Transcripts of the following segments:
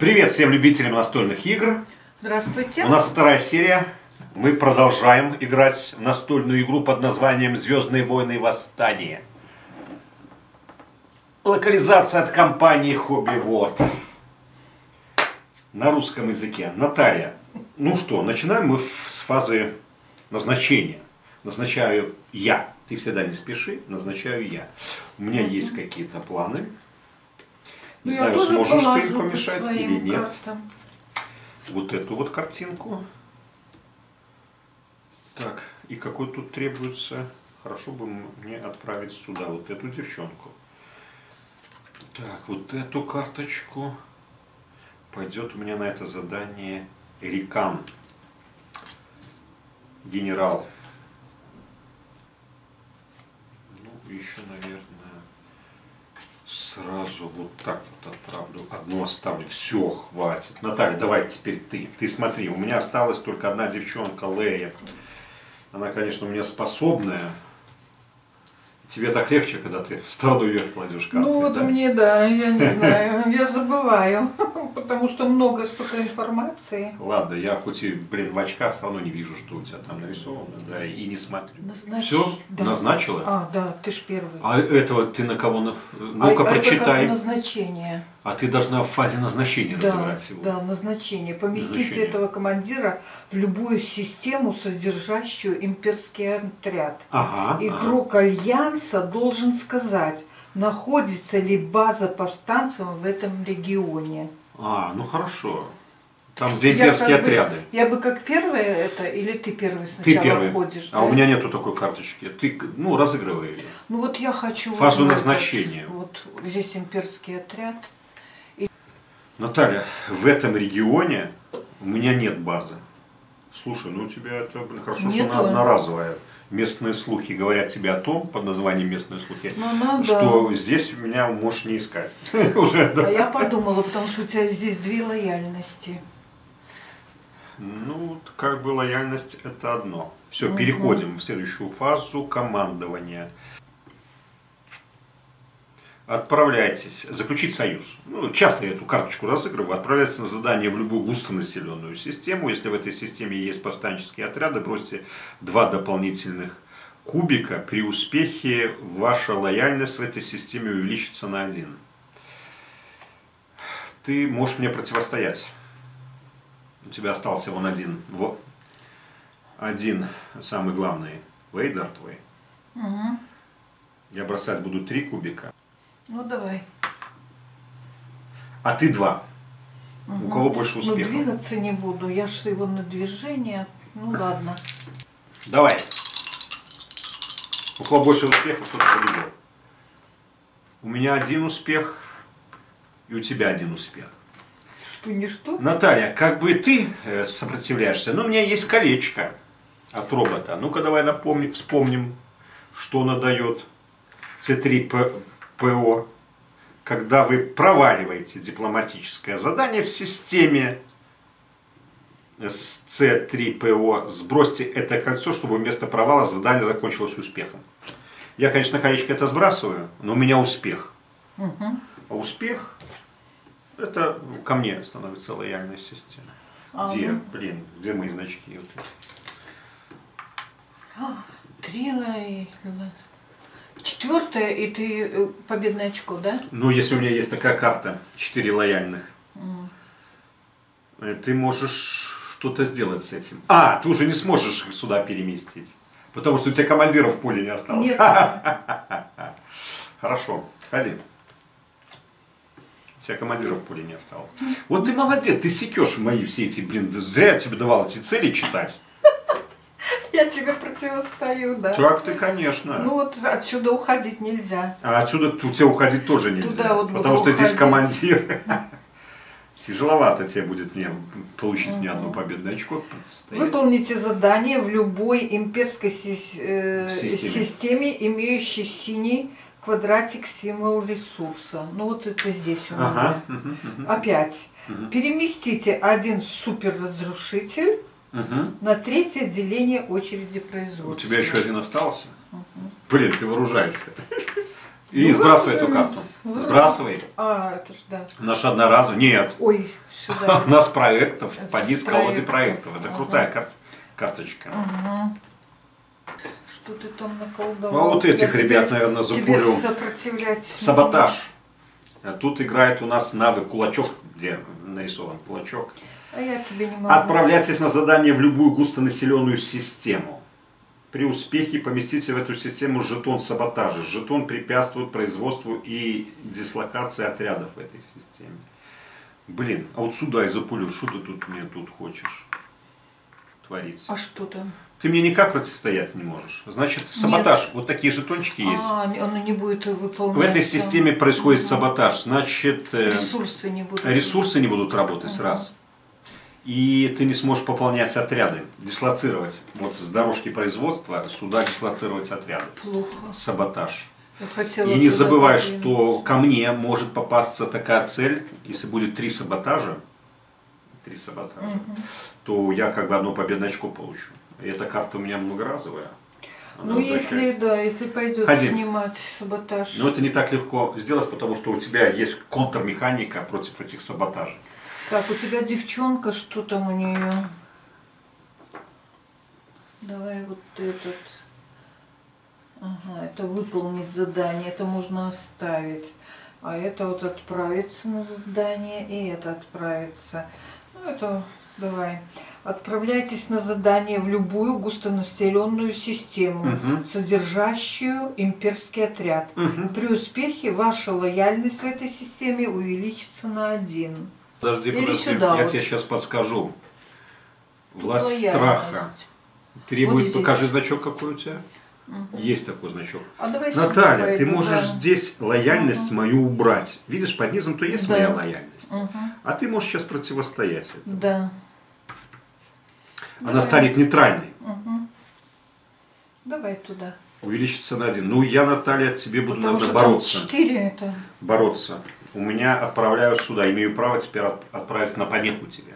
Привет всем любителям настольных игр. Здравствуйте. У нас вторая серия. Мы продолжаем играть в настольную игру под названием «Звездные войны. Восстание». Локализация от компании Hobby World. На русском языке. Наталья. Ну что, начинаем мы с фазы назначения. Назначаю я. Ты всегда не спеши, назначаю я. У меня есть какие-то планы. Не я знаю, сможешь ты им по помешать или нет. картам. Вот эту вот картинку. Так, и какой тут требуется? Хорошо бы мне отправить сюда вот эту девчонку. Так, вот эту карточку пойдет у меня на это задание Рикан. Генерал. Ну, еще, наверное, сразу вот так вот отправлю. Одну оставлю. Все, хватит. Наталья, давай теперь ты. Ты смотри, у меня осталась только одна девчонка, Лея. Она, конечно, у меня способная. Тебе так легче, когда ты в сторону вверх кладешь карты. Ну вот да? мне, да, я не знаю, я забываю, потому что много столько информации. Ладно, я хоть и, блин, в очках все равно не вижу, что у тебя там нарисовано, да, и не смотрю. Назнач- Все? да. Назначила? А, да, ты ж первый. А этого ты на кого? на- Ну-ка, а, а это как назначение. А ты должна в фазе назначения Да, развивать его. да, назначение. Поместите Назначение. этого командира в любую систему, содержащую имперский отряд. Ага. ага. Игрок Альянса должен сказать, находится ли база повстанцев в этом регионе. А, ну хорошо. Там, где Я имперские бы- отряды. Я бы как первая это, или ты первый Ты сначала первый. ходишь? А да? у меня нету такой карточки. Ты, ну, разыгрывай ее. Ну вот я хочу... Фазу вот, назначения. Вот здесь имперский отряд. Наталья, в этом регионе у меня нет базы. Слушай, ну у тебя это, блин, хорошо, Нету. что она одноразовая. Местные слухи говорят тебе о том, под названием местные слухи, Ну надо. что здесь меня можешь не искать. Уже, да. А я подумала, потому что у тебя здесь две лояльности. Ну, как бы лояльность это одно. Все, переходим в следующую фазу командования. Отправляйтесь, заключить союз. Ну, часто я эту карточку разыгрываю. Отправляйтесь на задание в любую густонаселенную систему. Если в этой системе есть повстанческие отряды, бросьте два дополнительных кубика. При успехе ваша лояльность в этой системе увеличится на один. Ты можешь мне противостоять. У тебя остался вон один. Вот. Один, самый главный. Вейдер твой. Мгм. Я бросать буду три кубика. Ну давай. А ты два. У Мгм. кого больше Ну успехов? двигаться не буду, я ж его на движение. Ну ладно. Давай. У кого больше успехов, тот победил. У меня один успех, и у тебя один успех. Что не что? Наталья, как бы ты э, сопротивляешься, но у меня есть колечко от робота. Ну-ка давай напомним, вспомним, что она дает. С3ПО. Когда вы проваливаете дипломатическое задание в системе с С3ПО, сбросьте это кольцо, чтобы вместо провала задание закончилось успехом. Я, конечно, колечко это сбрасываю, но у меня успех. Мгм. А успех это ко мне становится лояльная система. А, где, ну. блин, где мои значки? Вот? Три лояльности. Четвертое, и ты э, победное очко, да? Ну, если у меня есть такая карта, 4 лояльных, э, ты можешь что-то сделать с этим. А, ты уже не сможешь их сюда переместить. Потому что у тебя командира в поле не осталось. Нет. Хорошо, ходи. У тебя командира в поле не осталось. Вот ты молодец, ты секешь мои все эти, блин, зря я тебе давал эти цели читать. Я тебе противостою, да. Так ты, конечно. Ну вот отсюда уходить нельзя. А отсюда у тебя уходить тоже нельзя. Туда вот потому что здесь уходить. командир. Тяжеловато тебе будет мне получить мне одно победное очко. противостоять. Выполните задание в любой имперской сис- э, Системе. системе, имеющей синий квадратик символ ресурса. Ну вот это здесь у меня. Ага. Опять. Мгм. Переместите один суперразрушитель мгм. на третье отделение очереди У производства. тебя еще один остался? Блин, ты вооружаешься. И Ну, сбрасывай эту карту. вот. Сбрасывай. А, это ж да. Наш одноразовый. Нет. Ой, сюда. У нас проектов. Это Поди с с колоде проектов. проектов. Это Ага. крутая кар- карточка. Мгм. Что ты там Ну, наколдовал? а вот этих Я тебе- ребят, наверное, тебе запулю. сопротивлять. Саботаж. А Тут играет у нас навык кулачок, где нарисован кулачок. А я тебе не могу. Отправляйтесь на задание в любую густонаселенную систему. При успехе поместите в эту систему жетон саботажа. Жетон препятствует производству и дислокации отрядов в этой системе. Блин, а вот сюда и запулю, что ты тут мне тут хочешь творить? А что там? Ты мне никак противостоять не можешь. Значит, саботаж. Вот такие жетончики есть. А, оно не будет выполнять. В этой системе происходит саботаж. Значит, э, Ресурсы не будут. ресурсы не будут работать Мгм. раз. И ты не сможешь пополнять отряды, дислоцировать. Вот с дорожки производства сюда дислоцировать отряды. Плохо. Саботаж. И не забывай, подвинуть. что ко мне может попасться такая цель, если будет три саботажа, три саботажа, Мгм. то я как бы одно победное очко получу. И эта карта у меня многоразовая. Она Ну, если, да, если пойдет Ходи. снимать саботаж. Но это не так легко сделать, потому что у тебя есть контрмеханика против этих саботажей. Так, у тебя девчонка, что там у нее? Давай вот этот. Ага, это выполнить задание, это можно оставить. А это вот отправиться на задание, и это отправиться. Ну, это давай. Отправляйтесь на задание в любую густонаселенную систему, Мгм. содержащую имперский отряд. Мгм. При успехе ваша лояльность в этой системе увеличится на один. Подожди, Или подожди, сюда я вот. тебе сейчас подскажу. Тут Власть страха требует, Вот здесь. покажи значок какой у тебя. Мгм. Есть такой значок. А Наталья, ты пойду, можешь да. здесь лояльность Мгм. мою убрать. Видишь, под низом то есть Да. моя лояльность. Мгм. А ты можешь сейчас противостоять. этому. Да. Она Давай. станет нейтральной. Мгм. Давай туда. Увеличится на один. Ну, я, Наталья, тебе буду, Потому наверное, бороться. четыре это. Бороться. У меня отправляю сюда. Имею право теперь от- отправить на помеху тебе.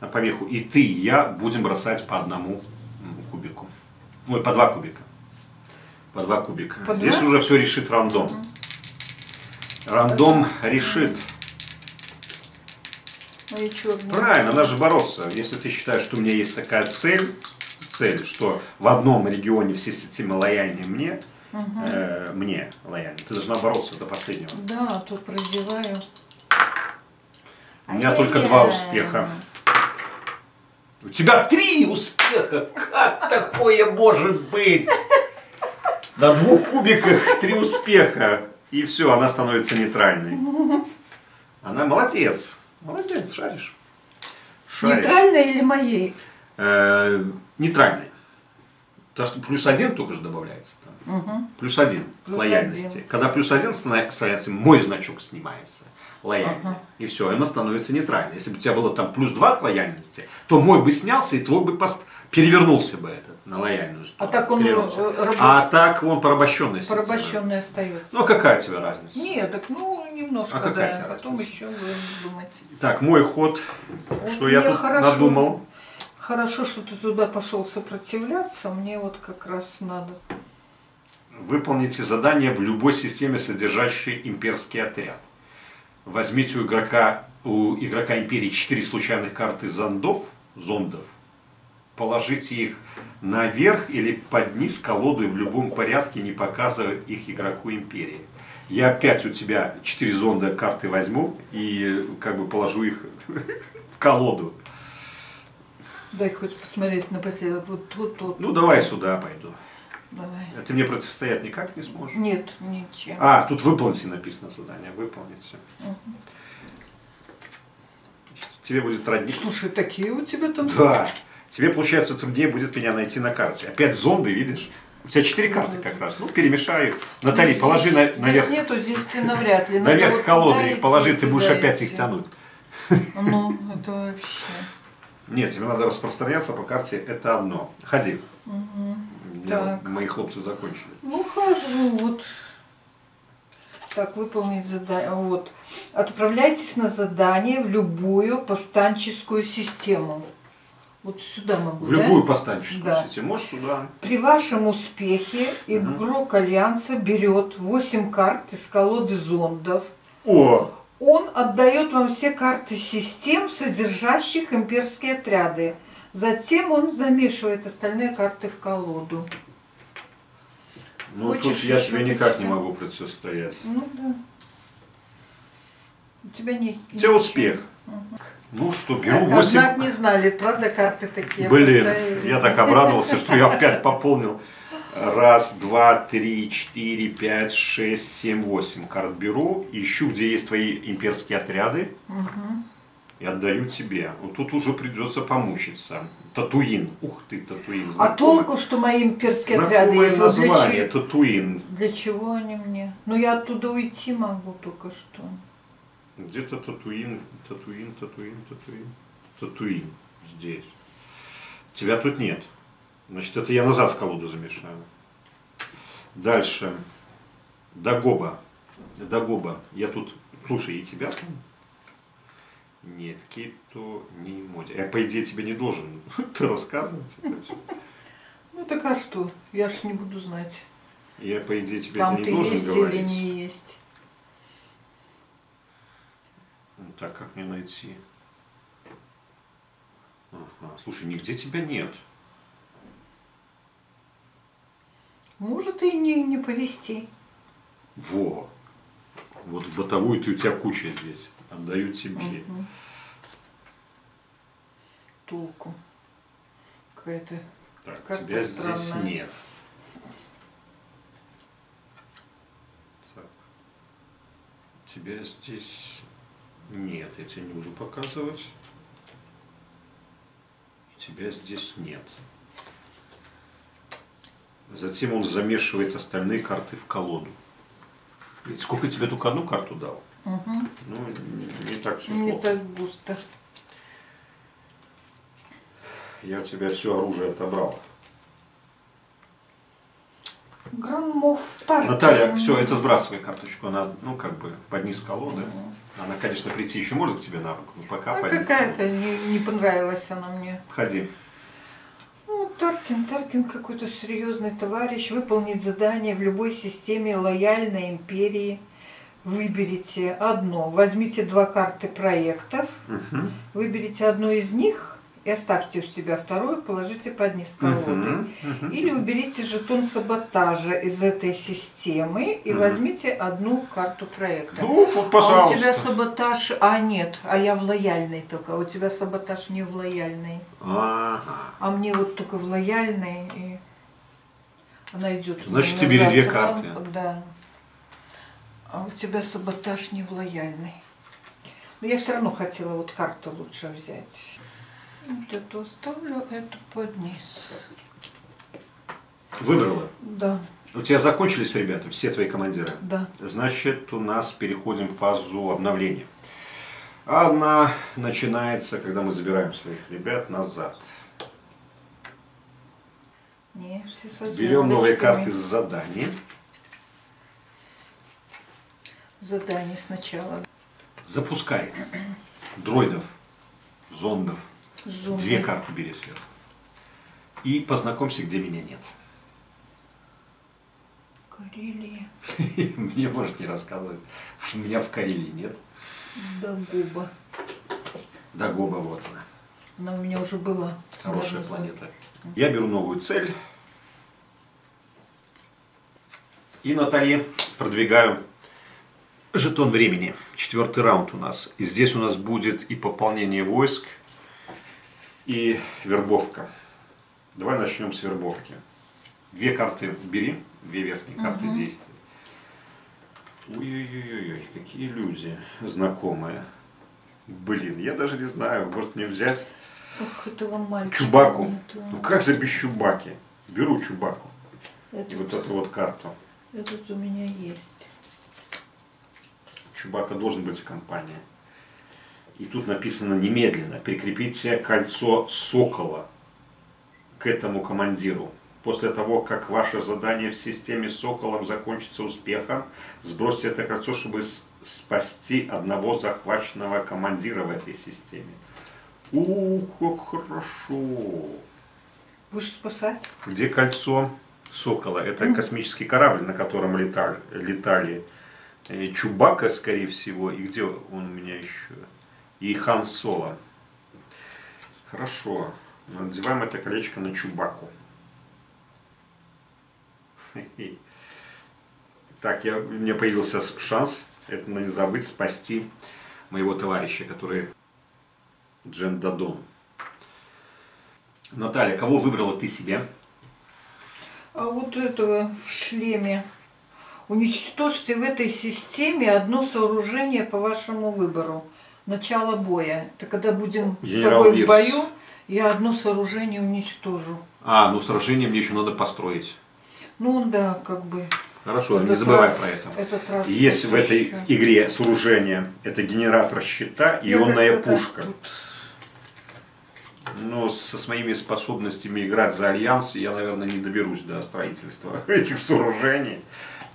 На помеху. И ты, и я будем бросать по одному кубику. Ой, по два кубика. По два кубика. По Здесь два? уже все решит рандом. Рандом решит. Мои черные. Правильно, надо же бороться. Если ты считаешь, что у меня есть такая цель, цель, что в одном регионе все системы лояльнее мне, Мгм. э, мне лояльнее, ты должна бороться до последнего. Да, а то прозеваю. У меня только два успеха. У тебя три успеха! Как такое может быть? На двух кубиках три успеха. И все, она становится нейтральной. Она молодец. Молодец, шаришь. Шаришь. Нейтральной или моей? Э, нейтральной. Потому что плюс один только же добавляется. Мгм. Плюс один Плюс лояльности. один. Когда плюс один становится, мой значок снимается. Лояльный. Ага. И все, она становится нейтральной. Если бы у тебя было там плюс два к лояльности, то мой бы снялся, и твой бы пост... перевернулся бы этот на лояльную А сторону. так он Перевернулся. э, раб- А так он порабощенный. порабощенный остается. Ну какая тебе разница? Нет, так ну немножко, А какая да. тебе Потом разница? еще будем думать. Так, мой ход. Вот Что я тут хорошо. надумал? Хорошо, что ты туда пошел сопротивляться. Мне вот как раз надо. Выполните задание в любой системе, содержащей имперский отряд. Возьмите у игрока, у игрока империи 4 случайных карты зондов, зондов, положите их наверх или под низ колоду и в любом порядке, не показывая их игроку империи. Я опять у тебя 4 зонда карты возьму и как бы положу их в колоду. Дай хоть посмотреть напоследок. Вот тут, тут. Ну давай сюда пойду. Давай. Ты мне противостоять никак не сможешь. Нет, ничем. А, тут выполните написано задание, выполните. Мгм. Тебе будет труднее. Слушай, такие у тебя там. Да. Тебе, получается, труднее будет меня найти на карте. Опять зонды, видишь? У тебя четыре карты как раз. Ну, перемешаю. Ну, положи здесь- на- здесь наверх, нету, здесь ты навряд ли. Надо наверх вот колоды их идти, положи, ты будешь туда опять идти. их тянуть. Ну, это вообще. Нет, тебе надо распространяться по карте, это одно. Ходи. Мгм. Меня. Мои хлопцы закончили. Ну, хожу, вот. Так, выполнить задание. Вот. Отправляйтесь на задание в любую повстанческую систему. Вот сюда могу, В да? любую постанческую Да. систему. Можешь сюда. При вашем успехе игрок Альянса берет 8 карт из колоды зондов. О! Он отдает вам все карты систем, содержащих имперские отряды. Затем он замешивает остальные карты в колоду. Ну Хочешь тут я тебе никак не могу противостоять. Ну да. У тебя не... У тебя успех. Ну что, беру знак 8. не знали, правда, карты такие. Блин, поставили. я так обрадовался, что я опять пополнил. Раз, два, три, четыре, пять, шесть, семь, восемь карт беру, ищу, где есть твои имперские отряды Мгм. И отдаю тебе. Вот тут уже придется помучиться. Татуин. Ух ты, Татуин. А Знакомое- толку, что мои имперские отряды есть? Для, название, чего, Татуин. для чего они мне? Ну я оттуда уйти могу только что. Где-то Татуин, Татуин, Татуин, Татуин. Татуин. Здесь. Тебя тут нет. Значит, это я назад в колоду замешаю. Дальше. Дагоба. Дагоба. Я тут... Слушай, и тебя там? Нет, Кито не моди. Я, по идее, тебе не должен ты рассказывать. это всё. Ну так а что? Я ж не буду знать. Я, по идее, тебе Там это ты не должен есть говорить. или не есть. Ну, Так, как мне найти? Ага. Слушай, нигде тебя нет. Может и не, не повести. Во. Вот в бытовую ты у тебя куча здесь. Отдаю тебе. Мгм. Толку. Какая-то. Так, Как-то тебя здесь странно. нет. Так. Тебя здесь нет. Я тебе не буду показывать. Тебя здесь нет. Затем он замешивает остальные карты в колоду. И Сколько тебе только одну карту дал? Мгм. Ну, не так все Не плохо. так густо. Я у тебя все оружие отобрал. Громов Таркин. Наталья, все, это сбрасывай карточку. Она, ну, как бы, под низ колоды. Она, конечно, прийти еще может к тебе на руку, но пока А какая-то не, не понравилась она мне. Ходи. Ну, Таркин, Таркин какой-то серьезный товарищ. Выполнит задание в любой системе лояльной империи. Выберите одно. Возьмите два карты проектов. Мгм. Выберите одну из них и оставьте у себя вторую, положите под низ колоды. Мгм. Мгм. Или уберите жетон саботажа из этой системы и Мгм. возьмите одну карту проекта. Ну, вот, А у пожалуйста. тебя саботаж, а нет, а я в лояльной только. А у тебя саботаж не в лояльной. Ага. А мне вот только в лояльной и она идет. Значит, ты на две карты. Да. А у тебя саботаж не в лояльной. Но я все равно хотела вот карту лучше взять. Вот эту оставлю, эту под низ. Выбрала. Да, У тебя закончились, ребята, все твои командиры? да. Значит, у нас переходим в фазу обновления. Одна начинается, когда мы забираем своих ребят назад. Не, все со Берем новые карты с заданий. Задание сначала. Запускай. Дроидов, зондов. Зум. Две карты бери сверху. И познакомься, где меня нет. Карелия. Мне можешь не рассказывать. Меня в Карелии нет. Дагуба. Дагоба вот она. Она у меня уже была. Хорошая планета. Я беру новую цель. И Наталье продвигаю жетон времени. Четвертый раунд у нас. И здесь у нас будет и пополнение войск, и вербовка. Давай начнем с вербовки. Две карты бери, две верхние карты Мгм. действия. Ой-ой-ой, какие люди знакомые. Блин, я даже не знаю, может мне взять Ох, этого мальчика. Чубаку. нету. Ну как же без Чубаки? Беру Чубаку. И Этот, вот эту вот карту. этот у меня есть. Чубака должен быть в компании. И тут написано немедленно. Прикрепите кольцо сокола к этому командиру. После того, как ваше задание в системе соколом закончится успехом, сбросьте это кольцо, чтобы спасти одного захваченного командира в этой системе. Ух, как хорошо. Будешь спасать? Где кольцо Сокола? Это космический корабль, на котором летали, летали Чубака, скорее всего. И где он у меня еще? И Хан Соло. Хорошо. Надеваем это колечко на Чубаку. Так, я, у меня появился шанс, это не забыть, спасти моего товарища, который Джен Дадон. Наталья, кого выбрала ты себе? А вот этого в шлеме. Уничтожьте в этой системе одно сооружение по вашему выбору. Начало боя. Это когда будем Генерал с тобой Вирс. в бою, я одно сооружение уничтожу. А, ну сражение мне еще надо построить. Ну да, как бы. Хорошо, не этот забывай раз- про это. Этот раз Есть в этой посвящу. игре сооружение, это генератор щита, Ну, ионная пушка. тут. Но со своими способностями играть за альянс я, наверное, не доберусь до строительства этих сооружений.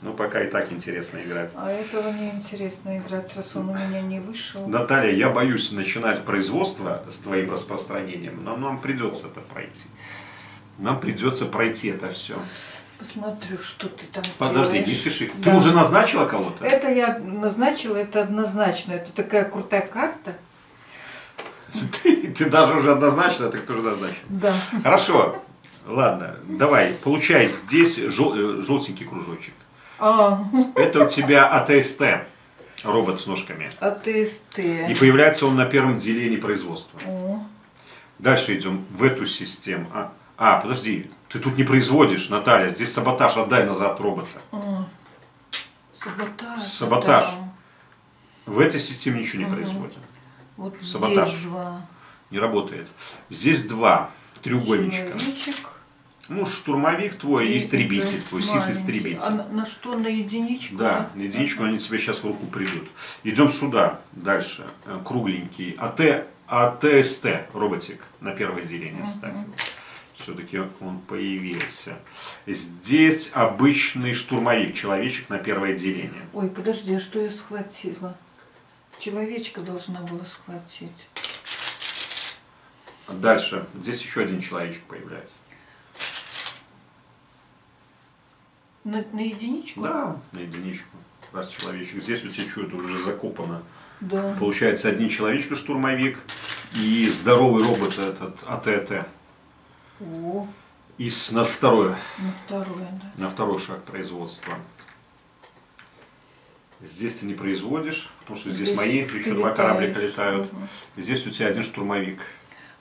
Но пока и так интересно играть. А этого не интересно играть, раз он у меня не вышел. Наталья, я боюсь начинать производство с твоим распространением, но нам придется это пройти. Нам придется пройти это все. Посмотрю, что ты там Подожди, сделаешь. не спеши. Ты Да. уже назначила кого-то? Это я назначила, это однозначно. Это такая крутая карта. Ты даже уже однозначно, так тоже назначил. Да. Хорошо. Ладно, давай, получай здесь жел- э, желтенький кружочек. А, Это у тебя АТСТ, робот с ножками. АТСТ. И появляется он на первом делении производства. О, Дальше идем в эту систему. А, а, подожди, ты тут не производишь, Наталья, здесь саботаж, отдай назад робота. о. Саботаж. Саботаж. да. В этой системе ничего не производим. Вот Саботаж. здесь два. Не работает. Здесь два треугольничка. Человечек. Ну, штурмовик твой и истребитель твой, сит-истребитель. А на, на что, на единичку? Да, на единичку они тебе сейчас в руку придут. Идем сюда, дальше. Э, Кругленький. АТ, АТСТ, роботик на первое деление Мгм. ставим. Все-таки он появился. Здесь обычный штурмовик, человечек на первое деление. Ой, подожди, а что я схватила? Человечка должна была схватить. Дальше. Здесь еще один человечек появляется. На, на единичку? Да, на единичку. Раз человечек. Здесь у тебя что-то уже закопано. Да. Получается один человечек штурмовик и здоровый робот этот АТТ. О, И с- на второе, на второе, да. на второй шаг производства. Здесь ты не производишь, потому что здесь, мои ты еще два кораблика летают. Мгм. Здесь у тебя один штурмовик.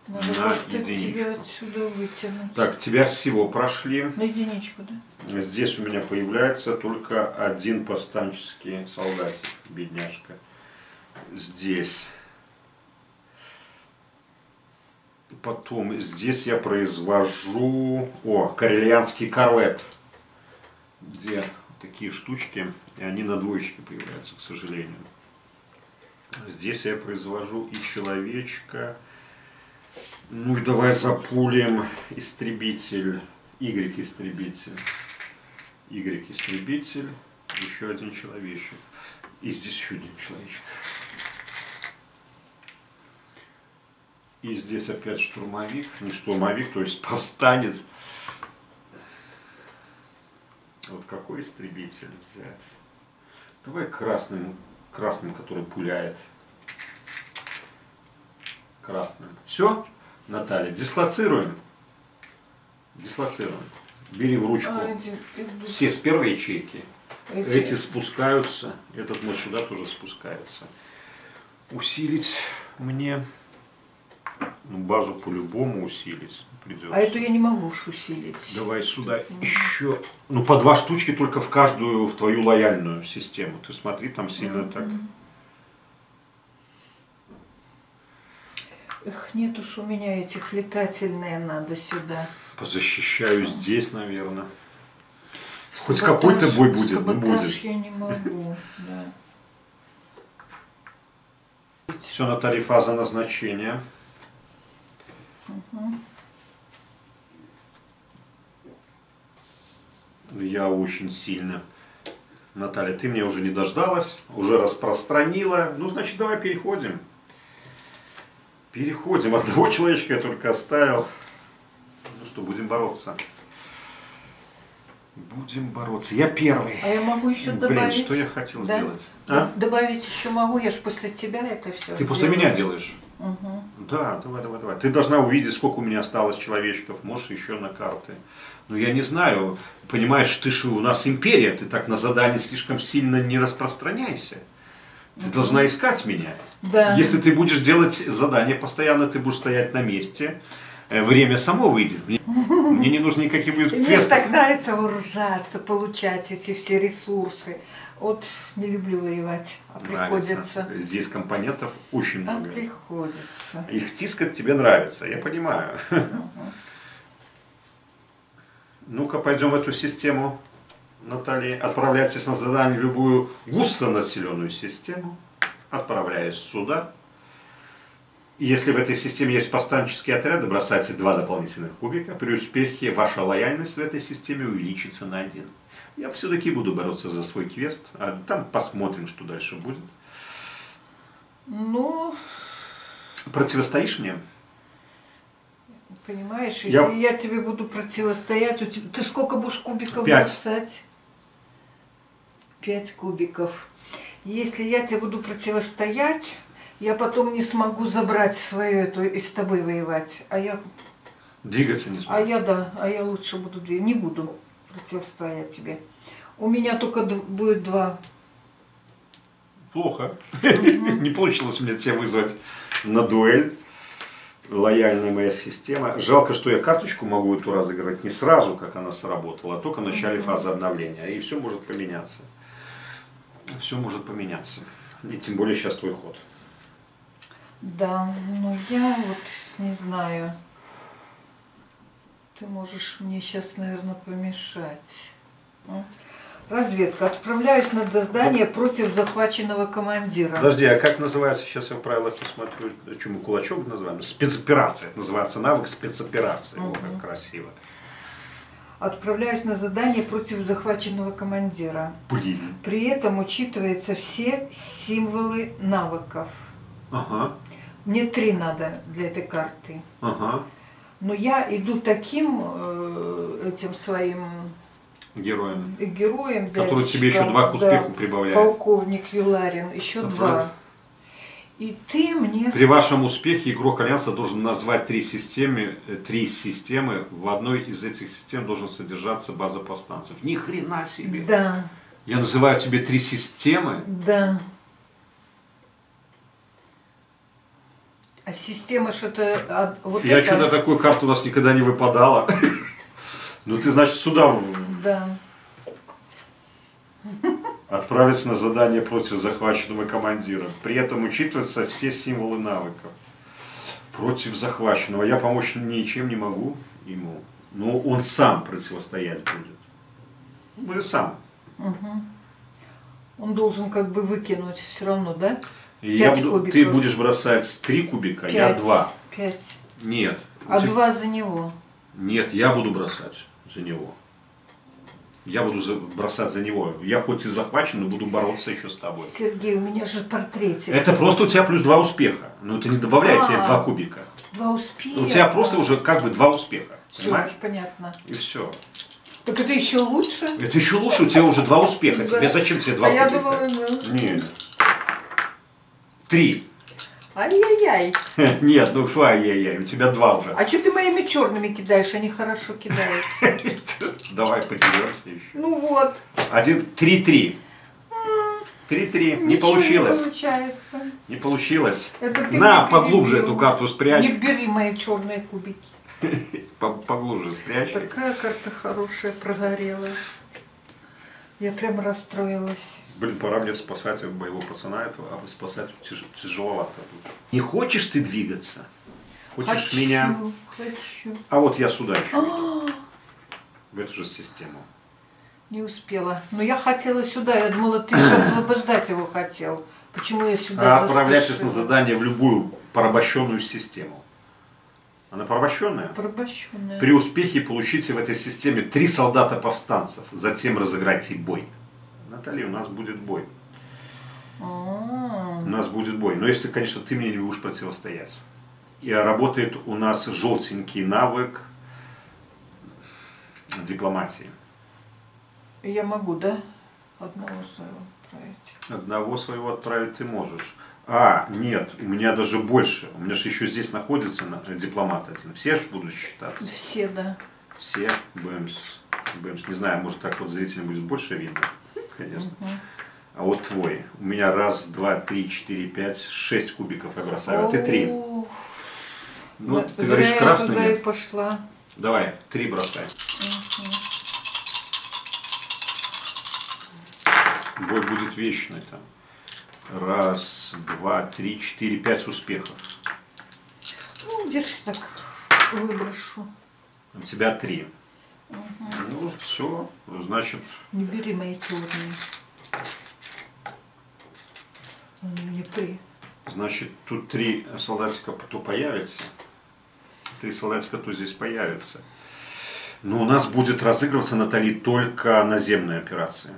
Надо на единичку. тебя отсюда вытянуть. Так, тебя всего прошли. На единичку, да? Здесь у меня появляется только один повстанческий солдатик, бедняжка. Здесь. Потом здесь я произвожу... О, карелианский корвет. Где такие штучки, и они на двоечке появляются, к сожалению. Здесь я произвожу и человечка. Ну и давай запулим истребитель. Y-истребитель. Y-истребитель. Еще один человечек. И здесь еще один человечек. И здесь опять штурмовик. Не штурмовик, то есть повстанец. Вот какой истребитель взять? Давай красным, красным, который пуляет. Красным. Все, Наталья, дислоцируем. Дислоцируем. Бери в ручку. А, Все с первой ячейки. эти- спускаются. Этот мой сюда тоже спускается. Усилить мне ну, базу по-любому усилить придется. А эту я не могу уж усилить. Давай сюда еще. Ну, по два штучки только в каждую, в твою лояльную систему. Ты смотри, там сильно так. Эх, нет уж у меня этих летательные надо сюда. Позащищаю здесь, наверное. В Хоть какой-то бой будет, ну, саботаж будет. я не могу, да. Все, Наталья, фаза назначения. Мгм. Я очень сильно. Наталья, ты меня уже не дождалась, уже распространила. Ну, значит, давай переходим. Переходим. Одного человечка я только оставил. Ну что, будем бороться. Будем бороться. Я первый. А я могу еще Блин, добавить? что я хотел Да? сделать? А? Добавить еще могу, я ж после тебя это все. Ты после меня делаешь? Угу. Да, давай, давай, давай. Ты должна увидеть, сколько у меня осталось человечков, можешь еще на карты. Ну, я не знаю, понимаешь, ты же у нас империя, ты так на задание слишком сильно не распространяйся. Ты должна искать меня. Да. Если ты будешь делать задание постоянно, ты будешь стоять на месте, э, время само выйдет. Мне, мне не нужны никакие будут Мне ж квесты. так нравится вооружаться, получать эти все ресурсы. Вот не люблю воевать, а Нравится. приходится. Здесь компонентов очень А много. приходится. Их тискать тебе нравится, я понимаю. Ну-ка, пойдем в эту систему, Наталья. Отправляйтесь на задание в любую густонаселенную систему. Отправляюсь сюда. Если в этой системе есть повстанческие отряды, бросайте два дополнительных кубика. При успехе ваша лояльность в этой системе увеличится на один. Я все-таки буду бороться за свой квест, а там посмотрим, что дальше будет. Ну, Противостоишь мне? понимаешь, если Я- я, тебе буду противостоять, у тебя- ты сколько будешь кубиков Пять. бросать? Пять кубиков. Если я тебе буду противостоять, я потом не смогу забрать свою эту и с тобой воевать. А я, Двигаться не а сможешь. я да, а я лучше буду две, не буду противостоять тебе. У меня только будет два. Плохо. Не получилось мне тебя вызвать на дуэль. Лояльная моя система. Жалко, что я карточку могу эту разыгрывать не сразу, как она сработала, а только в начале фазы обновления. И все может поменяться. Все может поменяться. И тем более сейчас твой ход. Да, ну я вот не знаю. Ты можешь мне сейчас, наверное, помешать. М? Разведка. Отправляюсь на доздание против захваченного командира. Подожди, а как называется, сейчас я в правилах посмотрю, почему кулачок называем? Спецоперация. Это называется навык спецоперации. О, как красиво. Отправляюсь на задание против захваченного командира. Блин. При этом учитываются все символы навыков. Ага, Мне три надо для этой карты. ага. Но я иду таким э, этим своим Героем. героем. Который тебе еще два к да. успеху прибавляет. полковник Юларин, еще Ага. два. И ты мне... При вашем успехе игрок Альянса должен назвать три системы, э, три системы. В одной из этих систем должен содержаться база повстанцев. Ни хрена себе. Да, Я называю тебе три системы. да. А система что-то... вот Я это- что-то такую карту у нас никогда не выпадала. Ну ты, значит, сюда Да. Отправиться на задание против захваченного командира. При этом учитываются все символы навыков. Против захваченного. Я помочь ничем не могу ему. Но он сам противостоять будет. Он будет сам. Мгм. Он должен как бы выкинуть все равно, да? Я буду- кубиков. ты будешь бросать три кубика, я Пять. два. Пять. Нет. А Ты- два за него. Нет, я буду бросать за него. Я буду бросать за него. Я хоть и захвачен, но буду бороться еще с тобой. Сергей, у меня же портретик. Это просто у тебя плюс два успеха. Но это не добавляет тебе А. два кубика. Два успеха. У тебя просто уже как бы два успеха. Всё, Понимаешь? понятно. И все. Так это еще лучше? Это еще лучше, у тебя уже два успеха. Да. Тебе зачем тебе два а я кубика? думала, ну... Нет. Три. Ай-яй-яй. Нет, ну что, ай-яй-яй, у тебя два уже. А что ты моими черными кидаешь? Они хорошо кидаются. Давай подеремся еще. Ну вот. Один, три-три. Три-три. Не получилось. Не получается. Не получилось. На, поглубже эту карту спрячь. Не бери мои черные кубики. По- Поглубже спрячь. Такая карта хорошая прогорела. Я прям расстроилась. Блин, пора мне спасать моего пацана этого, а спасать тяж- тяжеловато. Не хочешь ты двигаться? Хочешь хочу, меня? Хочу. А вот я сюда еще, А, в эту же систему. Не успела. Но я хотела сюда. Я думала, ты сейчас освобождать его хотел. Почему я сюда А отправляйтесь на задание в любую порабощенную систему. Она порабощенная? Порабощенная. При успехе получите в этой системе три солдата повстанцев, затем разыграйте бой. Наталья, у нас будет бой. А, У нас будет бой. Но если, конечно, ты мне не будешь противостоять. И работает у нас желтенький навык дипломатии. Я могу, да? Одного своего отправить. Одного своего отправить ты можешь. А, нет, у меня даже больше. У меня же еще здесь находится на- дипломат один. Все же будут считаться. Все, да. Все БМС. БМС. Не знаю, может так вот зрителям будет больше видно. Конечно. Мгм. А вот твой. У меня раз, два, три, четыре, пять, шесть кубиков я бросаю. А ты три. Ну, ты говоришь я красный туда и нет. пошла. Давай, три бросай. Бой будет вечный там. Раз, два, три, четыре, пять успехов. Ну, держи так, выброшу. У тебя три. Ну, все, значит, Не бери мои черные. Они мне при. значит, тут три солдатика то появится. Три солдатика то здесь появится. Но у нас будет разыгрываться, Натали, только наземная операция.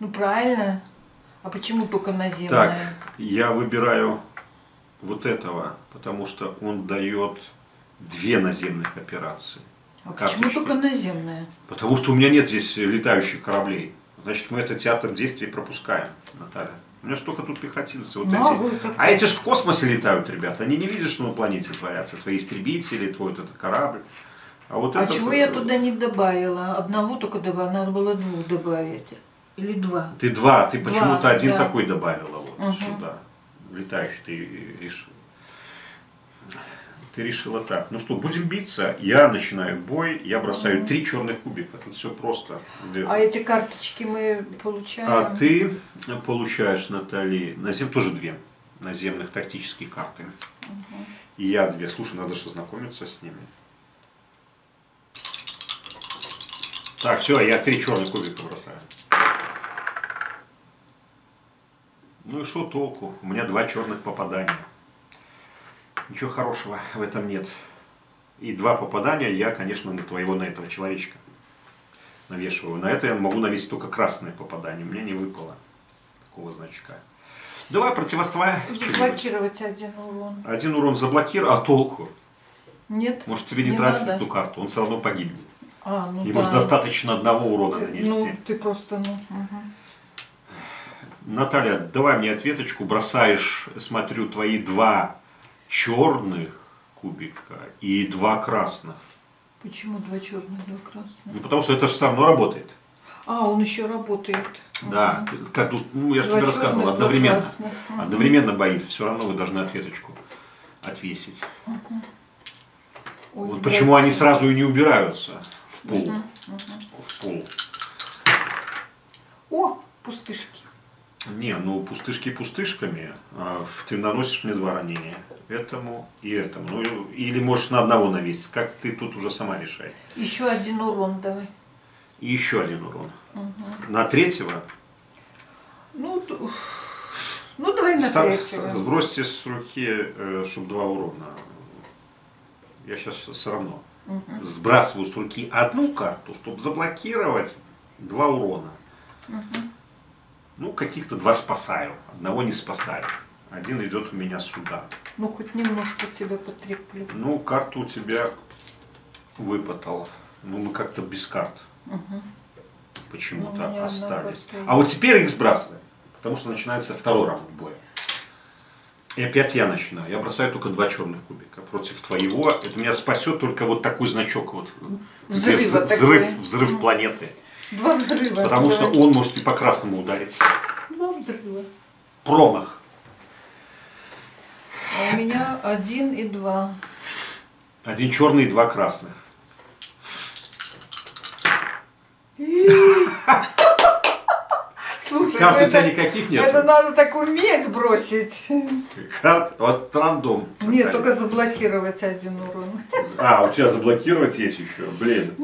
Ну правильно. А почему только наземная? Так, я выбираю вот этого, потому что он дает две наземных операции. А почему карточки. только наземная? Потому что у меня нет здесь летающих кораблей. Значит, мы этот театр действий пропускаем, Наталья. У меня же только тут пехотинцы. Вот эти. вот А эти же в космосе летают, ребята. Они не видят, что на планете творятся. Твои истребители, твой этот корабль. А вот А этот, чего э, я туда не добавила? Одного только добавила, надо было двух добавить. Или два. Ты два, ты почему-то один да. такой добавила вот Мгм. сюда. Летающий ты решил. Ты решила так. Ну что, будем биться. Я начинаю бой, я бросаю три черных кубика. Тут все просто. А эти карточки мы получаем? А ты получаешь, Натали, назем тоже две наземных тактические карты. И я две. Слушай, надо же ознакомиться с ними. Так, все, я три черных кубика бросаю. Ну и что толку? У меня два черных попадания. Ничего хорошего в этом нет. И два попадания я, конечно, на твоего, на этого человечка навешиваю. На это я могу навесить только красное попадание. Мне не выпало такого значка. Давай противостоя. Заблокировать один урон. Один урон заблокировал, а толку? Нет? Может тебе не, Не тратить надо. эту карту, он все равно погибнет. А, ну И да. может достаточно одного урона Ты- нанести. Ну, ты просто, ну, мгм. Наталья, давай мне ответочку. Бросаешь, смотрю, твои два черных кубика и два красных. Почему два черных, два красных? Ну, потому что это же все равно работает. А, он еще работает. Да, ты- как тут, ну я же тебе рассказывал, одновременно. Мгм. Одновременно боит, все равно вы должны ответочку отвесить. Ой, Вот почему они сразу и не убираются в пол. Мгм, В пол. О, пустышки. Не, ну пустышки пустышками, а ты наносишь мне два ранения. Этому и этому. Ну, или можешь на одного навесить. Как ты тут уже сама решай. Еще один урон давай. И еще один урон. Мгм. На третьего Ну, ну давай на Сам- третьего. сбросьте с руки, чтобы два урона. Я сейчас все равно Мгм. сбрасываю с руки одну карту, чтобы заблокировать два урона. Мгм. Ну, каких-то два спасаю, одного не спасаю. Один идет у меня сюда. Ну, хоть немножко тебя потреплю. Ну, карту у тебя выпотал. Ну, мы как-то без карт Мгм. Ну, у почему-то одна остались. А вот теперь их сбрасываем, потому что начинается второй раунд боя. И опять я начинаю. Я бросаю только два черных кубика против твоего. Это меня спасет только вот такой значок вот. Взрыва Взрыв, такой. взрыв, взрыв Мгм. планеты. Два взрыва. Потому что давай. он может и по красному ударить. Два взрыва. Промах. А у меня один и два. Один черный и два красных. Слушай, Карт ну у тебя никаких нет? это надо так уметь бросить. Карт, вот рандом. Нет, только заблокировать один урон. А, у тебя заблокировать есть еще, блин.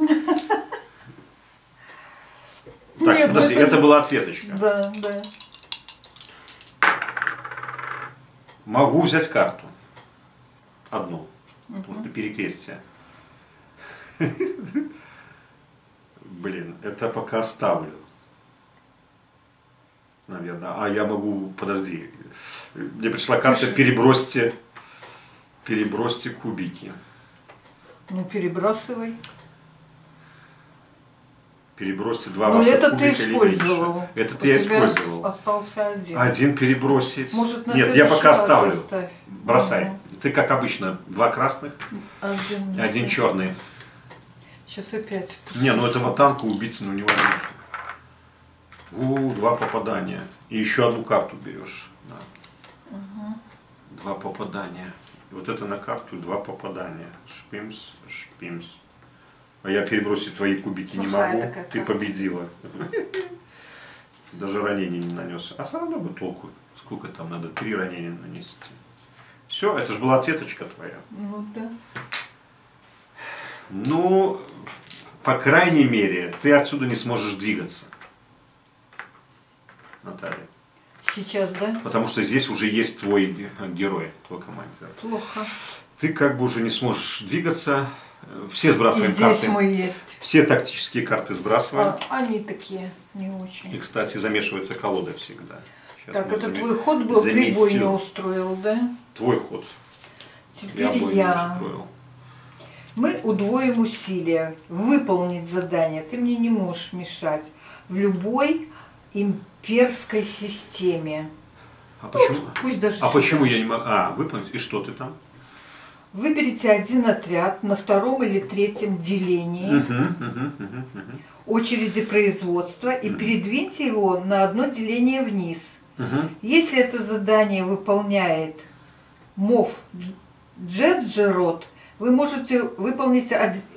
Так, Нет, ну подожди, это- это была ответочка. Да, да. Могу взять карту. Одну. Вот на перекрестие. Блин, это пока оставлю. Наверное. А я могу, подожди. Мне пришла карта, перебросьте Перебросьте кубики. Ну, перебрасывай. Перебросьте два Ну, ваших это ты кубика или использовал. меньше. Этот У я использовал. Остался один. Один перебросить. Может, на Нет, я пока оставлю. оставь. Бросай. Мгм. Ты, как обычно, два красных, Один, один черный. Сейчас опять. Не, ну этого танка убить ну, невозможно. У, два попадания. И еще одну карту берешь. Да. Два попадания. И вот это на карту два попадания. Шпимс, шпимс. А я перебросить твои кубики не могу. такая Ты победила. Даже ранения не нанес. А все равно бы толку. Сколько там надо? Три ранения нанести. Все, это же была ответочка твоя. Ну да. Ну, по крайней мере, ты отсюда не сможешь двигаться. Наталья. Сейчас, да? Потому что здесь уже есть твой ге- герой, твой командир. Плохо. Ты как бы уже не сможешь двигаться. Все И сбрасываем здесь карты. мой есть. Все тактические карты сбрасываем. А, они такие не И, очень. кстати, замешивается колода всегда. Сейчас Так, мы это заме- твой ход был, ты замесю. бой не устроил, да? Твой ход. Теперь Я я. устроил. Мы удвоим усилия. Выполнить задание. Ты мне не можешь мешать. В любой имперской системе. А почему? Пусть даже А сюда. почему я не могу? А, выполнить. И что ты там? Выберите один отряд на втором или третьем делении очереди производства и передвиньте его на одно деление вниз. Если это задание выполняет МОВ Джерджерот, вы можете выполнить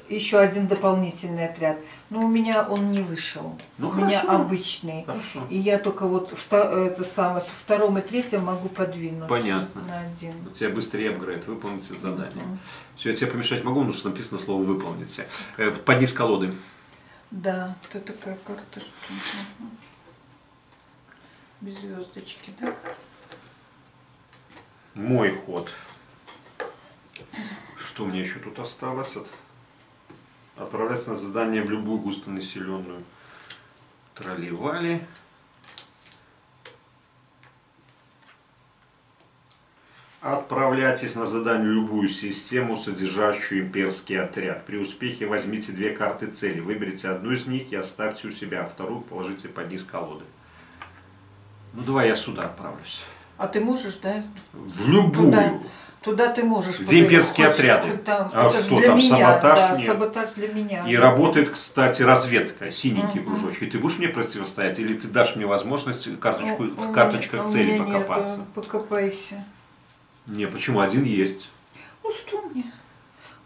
еще один дополнительный отряд. Но у меня он не вышел. Ну, у меня хорошо. обычный. Хорошо. И я только вот вто- это самое, со втором и третьем могу подвинуть Понятно. на один. У тебя быстрее апгрейд, выполните задание. Мгм. Все, я тебе помешать могу, потому что написано слово выполните. Э, Подниз колоды. Да, это такая карта, что... Без звездочки, да? Мой ход. Что мне еще тут осталось? От... Отправляться на задание в любую густонаселенную тролливали. Отправляйтесь на задание в любую систему, содержащую имперский отряд. При успехе возьмите две карты цели. Выберите одну из них и оставьте у себя, а вторую положите под низ колоды. Ну давай я сюда отправлюсь. А ты можешь, да? В любую. Туда. Туда ты можешь. Где имперские отряды? там. А Это что там, меня, саботаж? Да, Нет. саботаж для меня. И работает, кстати, разведка, синенький Мгм. кружочек. И ты будешь мне противостоять, или ты дашь мне возможность карточку, У- в карточках у цели нет, покопаться? э, покопайся. Не, почему? Один есть. Ну что мне?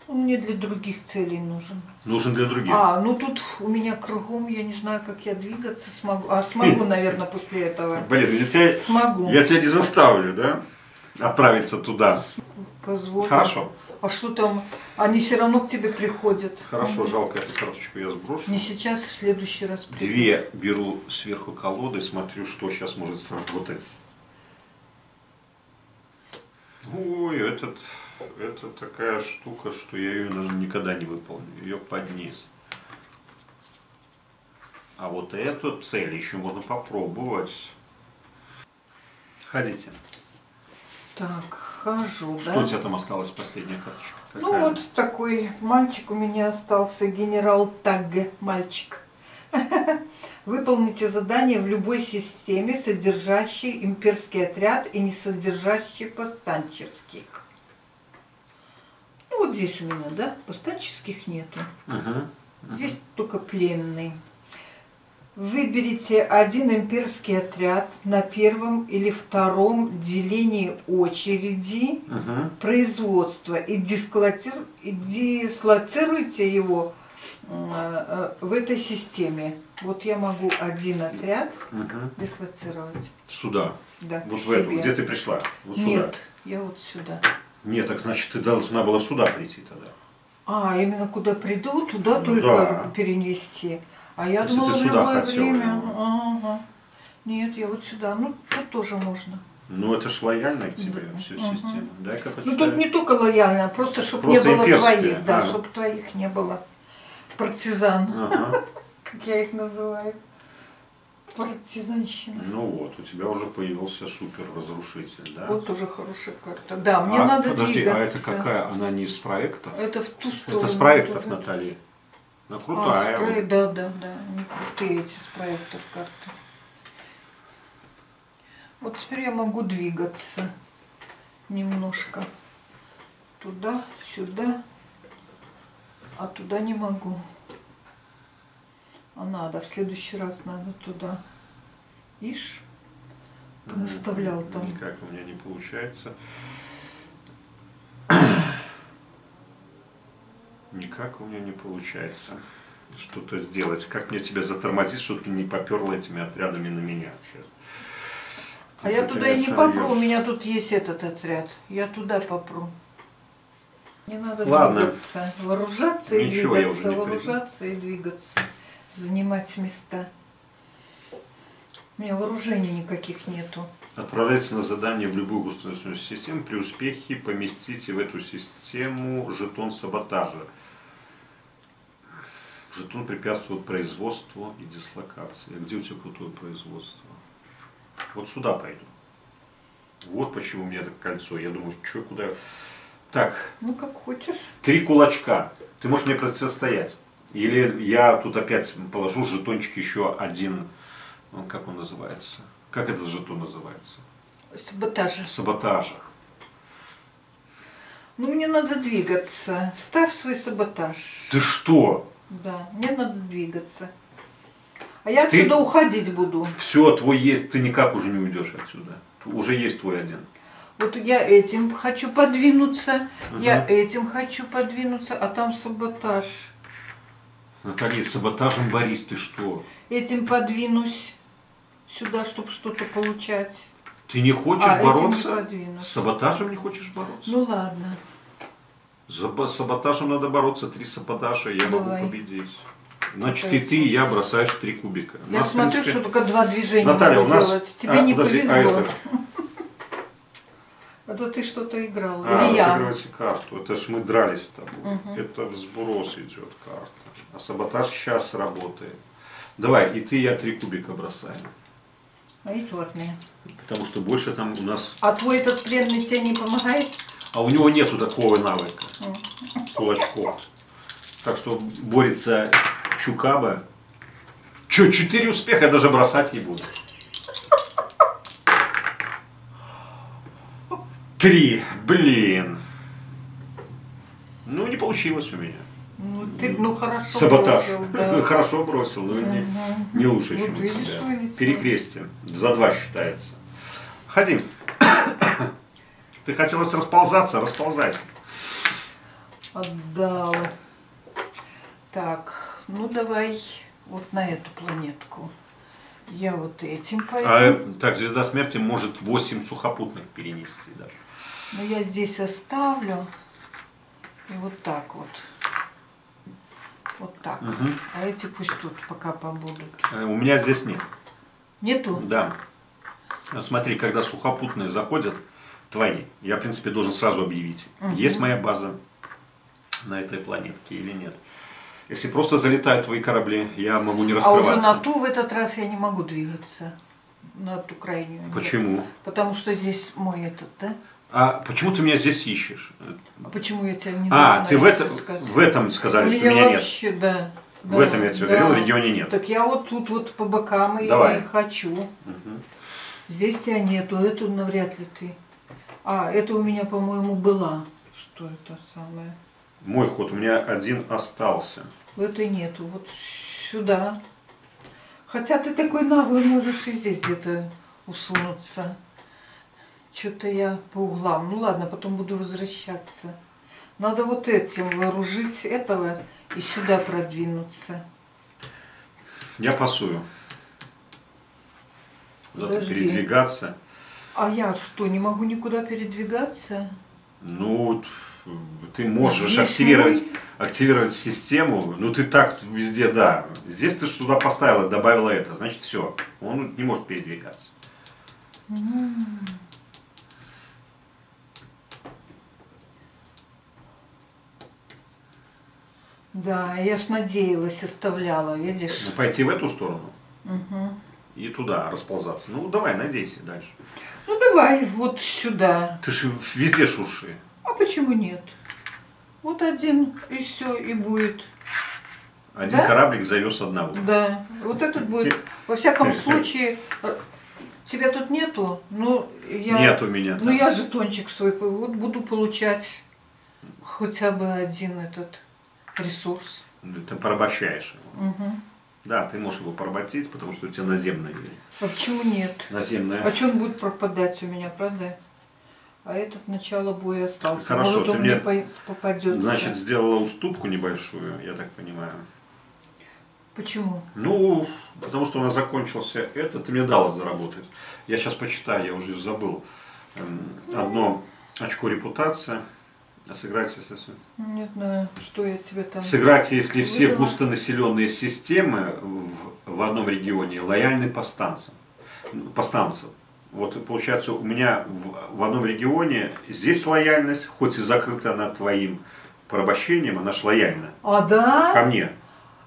Он мне для других целей нужен. Нужен для других. А, ну тут у меня кругом, я не знаю, как я двигаться смогу. А смогу, наверное, после этого. Блин, я тебя, Смогу. я тебя не заставлю, да? Отправиться туда. Позволь. Хорошо. А что там? Они все равно к тебе приходят. Хорошо, жалко, эту карточку я сброшу. Не сейчас, в следующий раз придут. Две беру сверху колоды, смотрю, что сейчас может сработать. Ой, этот, это такая штука, что я ее, наверное, никогда не выполню. Ее под низ. А вот эту цель еще можно попробовать. Ходите. Так, хожу, Что да? у тебя там осталось последняя карточка? Ну Какая? вот такой мальчик у меня остался, генерал Тагге, мальчик. Выполните задание в любой системе, содержащей имперский отряд и не содержащей повстанческих. Ну вот здесь у меня, да, повстанческих нету. Мгм. Здесь только пленный. Выберите один имперский отряд на первом или втором делении очереди Мгм. производства и, дисклотир- и дислоцируйте его э, э, в этой системе. Вот я могу один отряд Мгм. дислоцировать. Сюда. Да, Вот в эту. Где ты пришла? Вот сюда. Нет, я вот сюда. Нет, так значит, ты должна была сюда прийти тогда. А, именно куда приду, туда Ну только да. перенести. А я Если думала ты в сюда любое хотела время. его. Ага. Нет, я вот сюда. Ну, тут тоже можно. Ну, это ж лояльно к тебе, Да. всю Мгм. систему. Дай-ка Ну тут не только лояльно, а просто чтобы Просто не было имперская, твоих, да, а. чтобы твоих не было. Партизан, Ага. как я их называю. партизанщина. Ну вот, у тебя уже появился супер разрушитель, да? Вот уже хорошая карта. Да, мне а, надо подожди, двигаться. а это какая? Она не из проектов? Это в ту сторону. Это с проектов, да. Наталья. Ну, А, крутая. с проек- Да, да, да. Они крутые эти с проектов карты. Вот теперь я могу двигаться немножко. Туда, сюда. А туда не могу. А надо, в следующий раз надо туда. Ишь, наставлял там. Никак у меня не получается. Никак у меня не получается что-то сделать. Как мне тебя затормозить, чтобы ты не поперла этими отрядами на меня сейчас? А я туда и не тебя попру, у меня тут есть этот отряд. Я туда попру. Не надо Ладно. двигаться. Вооружаться и Ничего, двигаться, не приду. вооружаться и двигаться. Занимать места. У меня вооружений никаких нету. Отправляйте на задание в любую государственную систему. При успехе поместите в эту систему жетон саботажа. Жетон препятствует производству и дислокации. А где у тебя крутое производство? Вот сюда пойду. Вот почему у меня это кольцо. Я думаю, что куда. Так, Ну, как хочешь. три кулачка. Ты можешь мне противостоять. Или я тут опять положу жетончик еще один. ну, Как он называется? Как этот жетон называется? Саботажа. Саботажа. Ну, мне надо двигаться. Ставь свой саботаж. Ты что? Да, мне надо двигаться. А я Ты- отсюда уходить буду. Все, твой есть, ты никак уже не уйдешь отсюда. Уже есть твой один. Вот я этим хочу подвинуться, я Мгм. этим хочу подвинуться, а там саботаж. Наталья, с саботажем борись, ты что? Этим подвинусь сюда, чтобы что-то получать. Ты не хочешь а, бороться? С саботажем не хочешь бороться? Ну ладно. За саботажем надо бороться, три саботажа, я Давай. могу победить. Значит, и ты, и я бросаешь три кубика. Я нас, смотрю, принципе, что только два движения Наталья, у нас- делать. Тебе а, не подожди, а повезло. это- А то ты что-то играл. А, Или я. карту. Это ж мы дрались с тобой. Мгм. Это в сброс идет карта. А саботаж сейчас работает. Давай, и ты, я три кубика бросаем. А и черные. Потому что больше там у нас... А твой этот пленный тебе не помогает? А у него нету такого навыка. Кулачков. Так что борется Чукаба. Че, четыре успеха, я даже бросать не буду. Три, блин. Ну, не получилось у меня. Ну, ты, ну хорошо Саботаж. бросил, да. Хорошо бросил, но не, Мгм. не лучше, Вот чем у видишь, тебя. вылетело. Перекрестие. За два считается. Ходи. Ты хотелось расползаться, расползайся. Отдал. Так, ну давай вот на эту планетку. Я вот этим пойду. А, так, звезда смерти может 8 сухопутных перенести даже. Но я здесь оставлю. И вот так вот. Вот так. Мгм. А эти пусть тут пока побудут. Э, У меня здесь нет. Нету? Да. Смотри, когда сухопутные заходят, твои, я, в принципе, должен сразу объявить, Мгм. есть моя база на этой планетке или нет. Если просто залетают твои корабли, я могу не А раскрываться. уже на ту в этот раз я не могу двигаться. На ту крайнюю. нет. Почему? Потому что здесь мой этот, да? А почему ты меня здесь ищешь? А почему я тебя не А, ты в, это сказать? в этом сказали, У что меня меня нет. вообще, да. В да, этом я тебе да. говорил, в регионе нет. Так я вот тут вот по бокам Давай. и хочу. Мгм. Здесь тебя нету, эту навряд ли ты. А, это у меня, по-моему, была. Что это самое? Мой ход, у меня один остался. В этой нету. Вот сюда. Хотя ты такой наглый, можешь и здесь где-то усунуться. Что-то я по углам. Ну ладно, потом буду возвращаться. Надо вот этим вооружить этого и сюда продвинуться. Я пасую. Куда-то передвигаться. А я что, не могу никуда передвигаться? Ну, ты можешь Здесь активировать, мой- активировать систему. Ну, ты так везде, да. Здесь ты сюда поставила, добавила это. Значит, все. Он не может передвигаться. Да, я ж надеялась, оставляла, видишь? Ну, пойти в эту сторону Мгм. и туда расползаться. Ну давай, надейся дальше. Ну давай вот сюда. Ты же везде шурши. А почему нет? Вот один и все, и будет. Один Да? кораблик завез одного. Да, вот этот будет. Во всяком случае, э, тебя тут нету, но я... Нет у меня Ну там. я жетончик свой, вот буду получать хотя бы один этот ресурс. Ну, Ты порабощаешь его. Мгм. Да, ты можешь его поработить, потому что у тебя наземное есть. А почему нет? Наземное. А что он будет пропадать у меня, правда? А этот начало боя остался. Хорошо, Может, ты он мне, мне по- попадется. Значит, сделала уступку небольшую, я так понимаю. Почему? Ну, потому что у нас закончился этот, ты мне дала заработать. Я сейчас почитаю, я уже забыл. Эм, Одно очко репутация. А сыграть, если, Не знаю, что я тебе там... сыграть, если все Выдала. густонаселенные системы в, в одном регионе лояльны повстанцам. Ну, Повстанцам. Вот получается, у меня в, в одном регионе здесь лояльность, хоть и закрыта она твоим порабощением, она ж лояльна. А, да? Ко мне.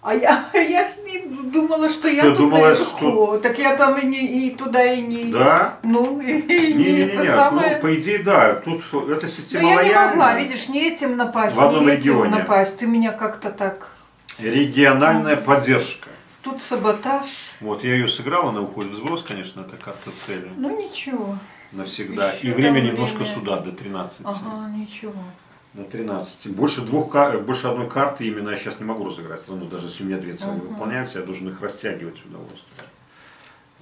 А я, я ж не думала, что, я Что, тут думала, наверху. что- Так я там и, не, и туда, и не... Да? Ну, и, и не Не-не-не, это самое... ну, по идее, да, тут эта Но система я не могла, видишь, не этим напасть, В одном не этим регионе. напасть. Ты меня как-то так... Региональная поддержка. Тут саботаж. Вот я ее сыграла на уход в сброс, конечно, это карта цели Ну, ничего. навсегда. Ещё И время немножко время. сюда, до 13. Ага, ничего. На 13. Больше двух кар- больше одной карты именно я сейчас не могу разыграть. Все равно, даже если у меня две цели Мгм. выполняются, я должен их растягивать с удовольствием.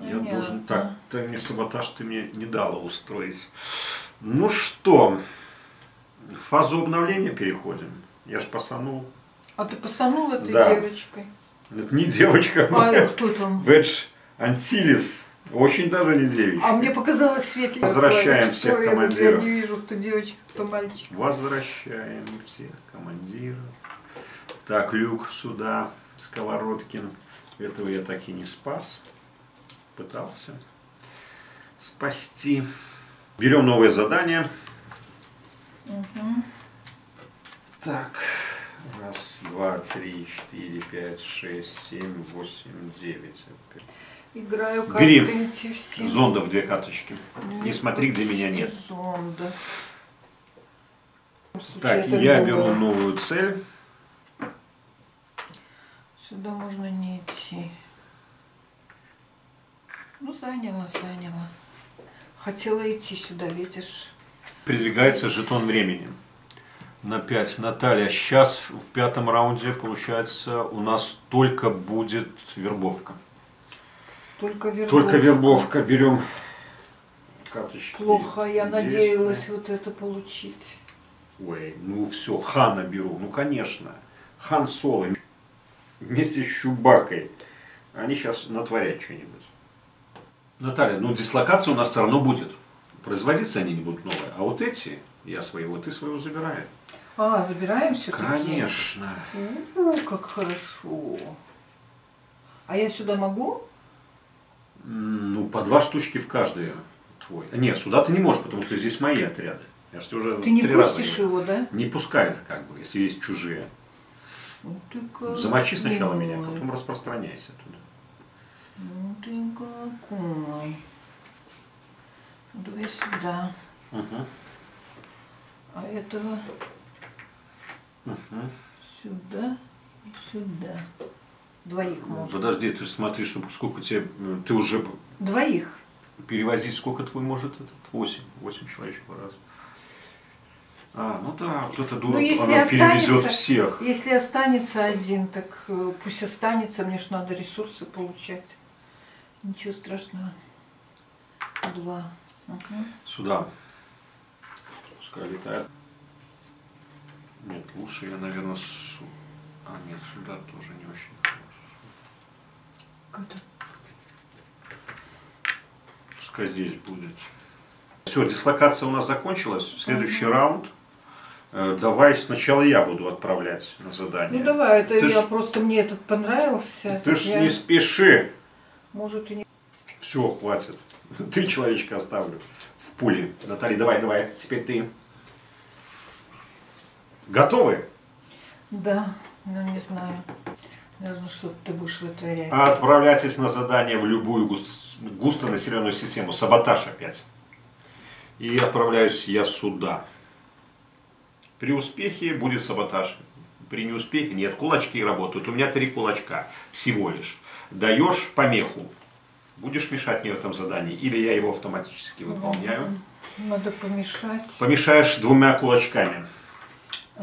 Я Понятно. должен так, ты мне саботаж ты мне не дала устроить. Ну что, в фазу обновления переходим. Я ж пасанул. А ты посанул этой Да. девочкой? Это не девочка. А кто там? Ведж Антилис. Очень даже не девичка. А мне показалось светлее. Возвращаем всех это? командиров. Я не вижу, кто девочка, кто мальчик. Возвращаем всех командиров. Так, люк сюда, Сковородкин. Этого я так и не спас. Пытался спасти. Берем новое задание. Мгм. Так, раз, два, три, четыре, пять, шесть, семь, восемь, девять. Играю Бери. карты эти все. Зондов две карточки. Не смотри, где меня нет. Зонда. Так, я Google. беру новую цель. Сюда можно не идти. Ну, заняла, заняла. Хотела идти сюда, видишь. Передвигается жетон времени. На 5. Наталья, сейчас в пятом раунде, получается, у нас только будет вербовка. Только вербовка. Только вербовка. Берем карточки. Плохо, я надеялась вот это получить. Ой, ну все, Хана беру. Ну, конечно. Хан Соло вместе с Чубакой. Они сейчас натворят что-нибудь. Наталья, ну дислокация у нас все равно будет. Производиться они не будут новые. А вот эти, я своего, ты своего забираю. А, забираем все-таки? Конечно. О, как хорошо. А я сюда могу? Ну, по два штучки в каждый твой. Нет, сюда ты не можешь, потому что здесь мои отряды. Я же уже Ты не раза пустишь его, да? Не пускает, как бы, если есть чужие. Ну ты какой. Замочи сначала меня, потом распространяйся туда. Ну ты какой. Давай сюда. Угу. А этого Угу. сюда и сюда. Двоих можно. Подожди, ты смотри, чтобы сколько тебе, э, ты уже Двоих. перевозить, сколько твой может этот? Восемь. Восемь человек по разу. А, ну да, вот это дура, Ну, если она перевезет всех. Если останется один, так э, пусть останется, мне ж надо ресурсы получать. Ничего страшного. Два. Мгм. Сюда. Пускай летает. Нет, лучше я, наверное, су... А, нет, сюда тоже не очень Пускай здесь будет. Все, дислокация у нас закончилась. Следующий раунд. Э, Давай сначала я буду отправлять на задание. Ну давай, это Ты я ж- просто мне этот понравился. Ты ж я, не спеши. Может и не. Все, хватит. Три человечка оставлю в пуле. Наталья, давай, давай. Теперь ты. Готовы? Да, ну не знаю. Наверное, что ты будешь вытворять. Отправляйтесь на задание в любую гус- густонаселенную систему. Саботаж опять. И отправляюсь я сюда. При успехе будет саботаж. При неуспехе нет. Кулачки работают. У меня три кулачка всего лишь. Даешь помеху. Будешь мешать мне в этом задании. Или я его автоматически выполняю. Надо помешать. Помешаешь двумя кулачками.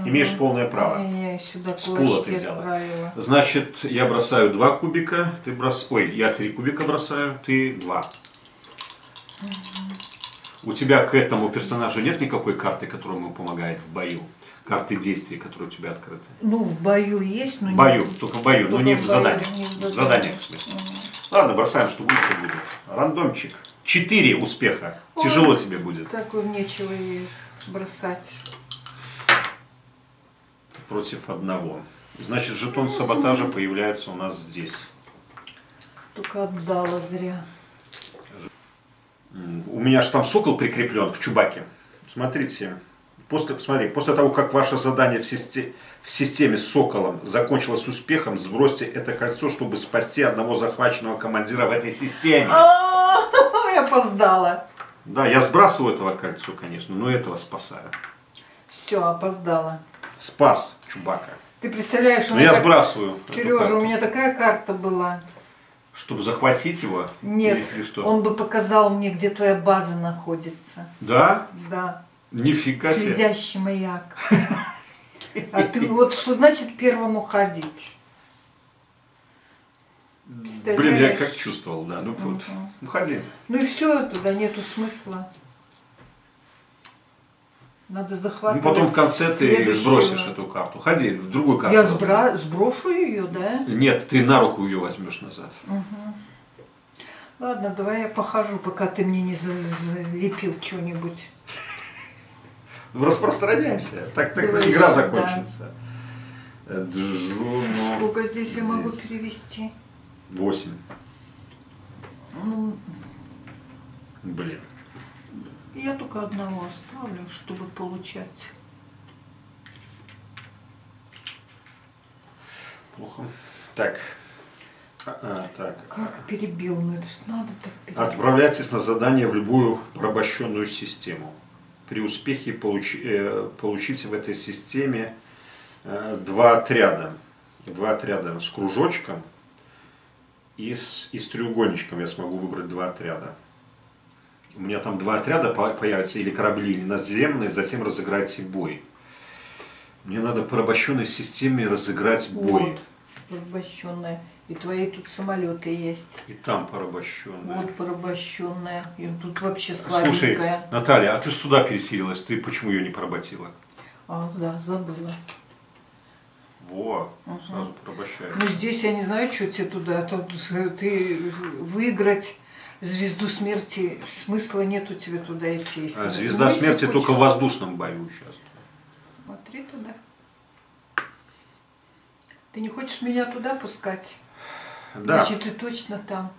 Имеешь полное право. Я, сюда С пула ты взяла. отправила. Значит, я бросаю два кубика, ты брос... Ой, я три кубика бросаю, ты два. У тебя к этому персонажу нет никакой карты, которая ему помогает в бою? Карты действий, которые у тебя открыты? Ну, в бою есть, но В бою, только в бою, но Только не в в бою, задании. не в В заданиях, в смысле. Ладно, бросаем, что будет, то будет. Рандомчик. Четыре успеха. Ой. Тяжело тебе будет. такой нечего и бросать. Против одного. Значит, жетон саботажа появляется у нас здесь. Только отдала зря. У меня же там сокол прикреплен к Чубаке. Смотрите, после, смотри, после того, как ваше задание в, систе- в системе с соколом закончилось успехом, сбросьте это кольцо, чтобы спасти одного захваченного командира в этой системе. А, Я опоздала. Да, я сбрасываю этого кольцо, конечно, но этого спасаю. Все, опоздала. Спас Чубака. Ты представляешь, у меня я так- сбрасываю. Сережа, у меня такая карта была. Чтобы захватить его? Нет, Или, что? он бы показал мне, где твоя база находится. Да? Да, Нифига себе. следящий маяк. А ты вот что значит первому ходить? Блин, я как чувствовал, да. Ну, вот. Мгм. ну. Ну и все, тогда нету смысла. Надо Ну, захватывать. потом в конце ты сбросишь эту карту. Ходи, в другую карту. Я сбра... сброшу ее, да? Нет, ты на руку ее возьмешь назад. Мгм. Ладно, давай я похожу, пока ты мне не за- залепил что-нибудь. Ну, распространяйся. Так, так Давай игра закончится. Джуно. Сколько здесь я могу перевести? Восемь. Ну, Блин. Я только одного оставлю, чтобы получать. Плохо. Так. А, а, так. Как перебил? Ну это ж надо так перебить. Отправляйтесь на задание в любую порабощенную систему. При успехе получи- э, получите в этой системе э, два отряда. Два отряда с кружочком и с, и с треугольничком я смогу выбрать два отряда. У меня там два отряда по- появятся, или корабли, или наземные, затем разыграйте бой. Мне надо в порабощенной системе разыграть бой. Вот, порабощенная. И твои тут самолеты есть. И там порабощенная. Вот порабощенная. И тут вообще Слушай, слабенькая. Наталья, а ты же сюда переселилась, ты почему ее не поработила? А, да, забыла. Во, Мгм. сразу порабощаю. Ну здесь я не знаю, что тебе туда. Тут ты выиграть звезду смерти смысла нет у тебя туда идти. если- А звезда если смерти хочешь, только в воздушном бою участвует. Смотри туда. Ты не хочешь меня туда пускать? Да, Значит, ты точно там.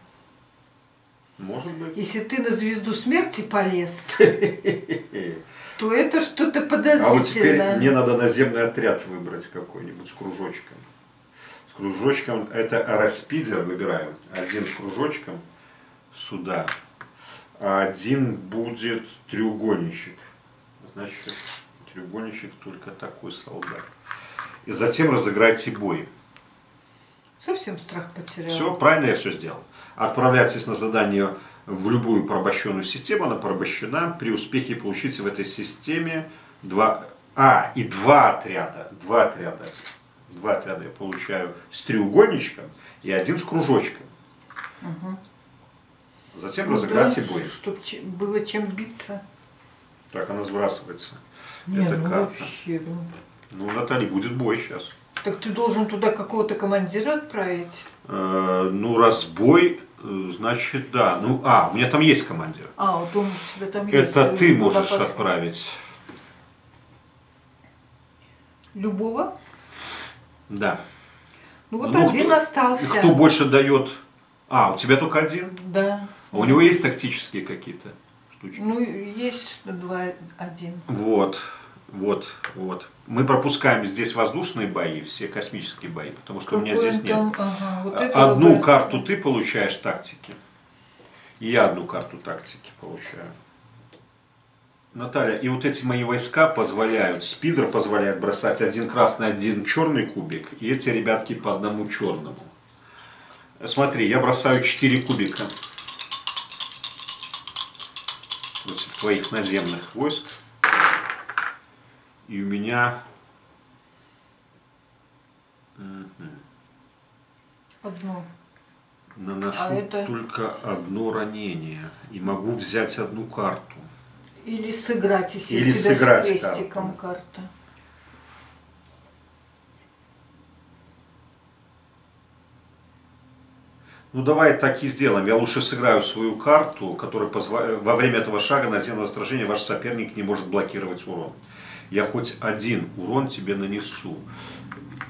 может быть. Если ты на звезду смерти полез, то это что-то А вот теперь подозрительное. мне надо наземный отряд выбрать какой-нибудь с кружочком. С кружочком это распидер выбираем. Один с кружочком сюда. А один будет треугольничек. Значит, треугольничек только такой солдат. И затем разыграйте бой. Совсем страх потерял. Все, правильно я все сделал. Отправляйтесь на задание в любую порабощенную систему, она порабощена. При успехе получите в этой системе два... А, и два отряда. Два отряда. Два отряда я получаю с треугольничком и один с кружочком. Мгм. Затем Ну разыграйте да, бой. Чтоб че- было чем биться. Так она сбрасывается. Нет, Это ну карта. вообще. ну. Ну, Наталья, будет бой сейчас. Так ты должен туда какого-то командира отправить? Э, ну, раз бой, э, значит, да. Ну, а, у меня там есть командир. А, вот он у тебя там есть. Это ты можешь пошел? отправить. Любого? Да. Ну вот Ну, один кто- остался. Кто больше дает? А, у тебя только один? Да. А у него есть тактические какие-то штучки? Ну, есть два, один. Вот. Вот, вот. Мы пропускаем здесь воздушные бои, все космические бои, потому что у меня Какой здесь он нет. там? Ага, вот этого Одну возьму. карту ты получаешь тактики, и я одну карту тактики получаю. Наталья, и вот эти мои войска позволяют, спидер позволяет бросать один красный, один черный кубик, и эти ребятки по одному черному. Смотри, я бросаю 4 кубика твоих наземных войск. И у меня... Одну. Наношу А это- только одно ранение и могу взять одну карту. Или сыграть, если Или у тебя сыграть с крестиком карту. карта. Ну давай так и сделаем. Я лучше сыграю свою карту, которая позва- во время этого шага наземного сражения ваш соперник не может блокировать урон. Я хоть один урон тебе нанесу.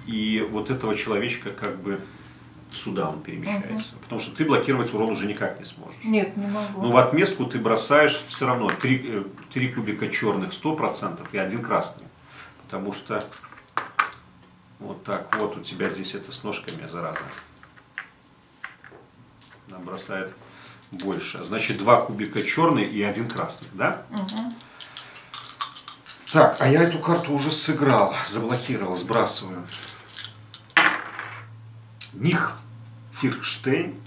И вот этого человечка как бы сюда он перемещается. Потому что ты блокировать урон уже никак не сможешь. Нет, не могу. Но в отместку ты бросаешь все равно три, э, три кубика черных 100% и один красный. Потому что вот так вот у тебя здесь это с ножками, зараза. Бросает больше. Значит, два кубика черный и один красный, да? Мгм. Так, а я эту карту уже сыграл, заблокировал, сбрасываю. Них Фирштейн.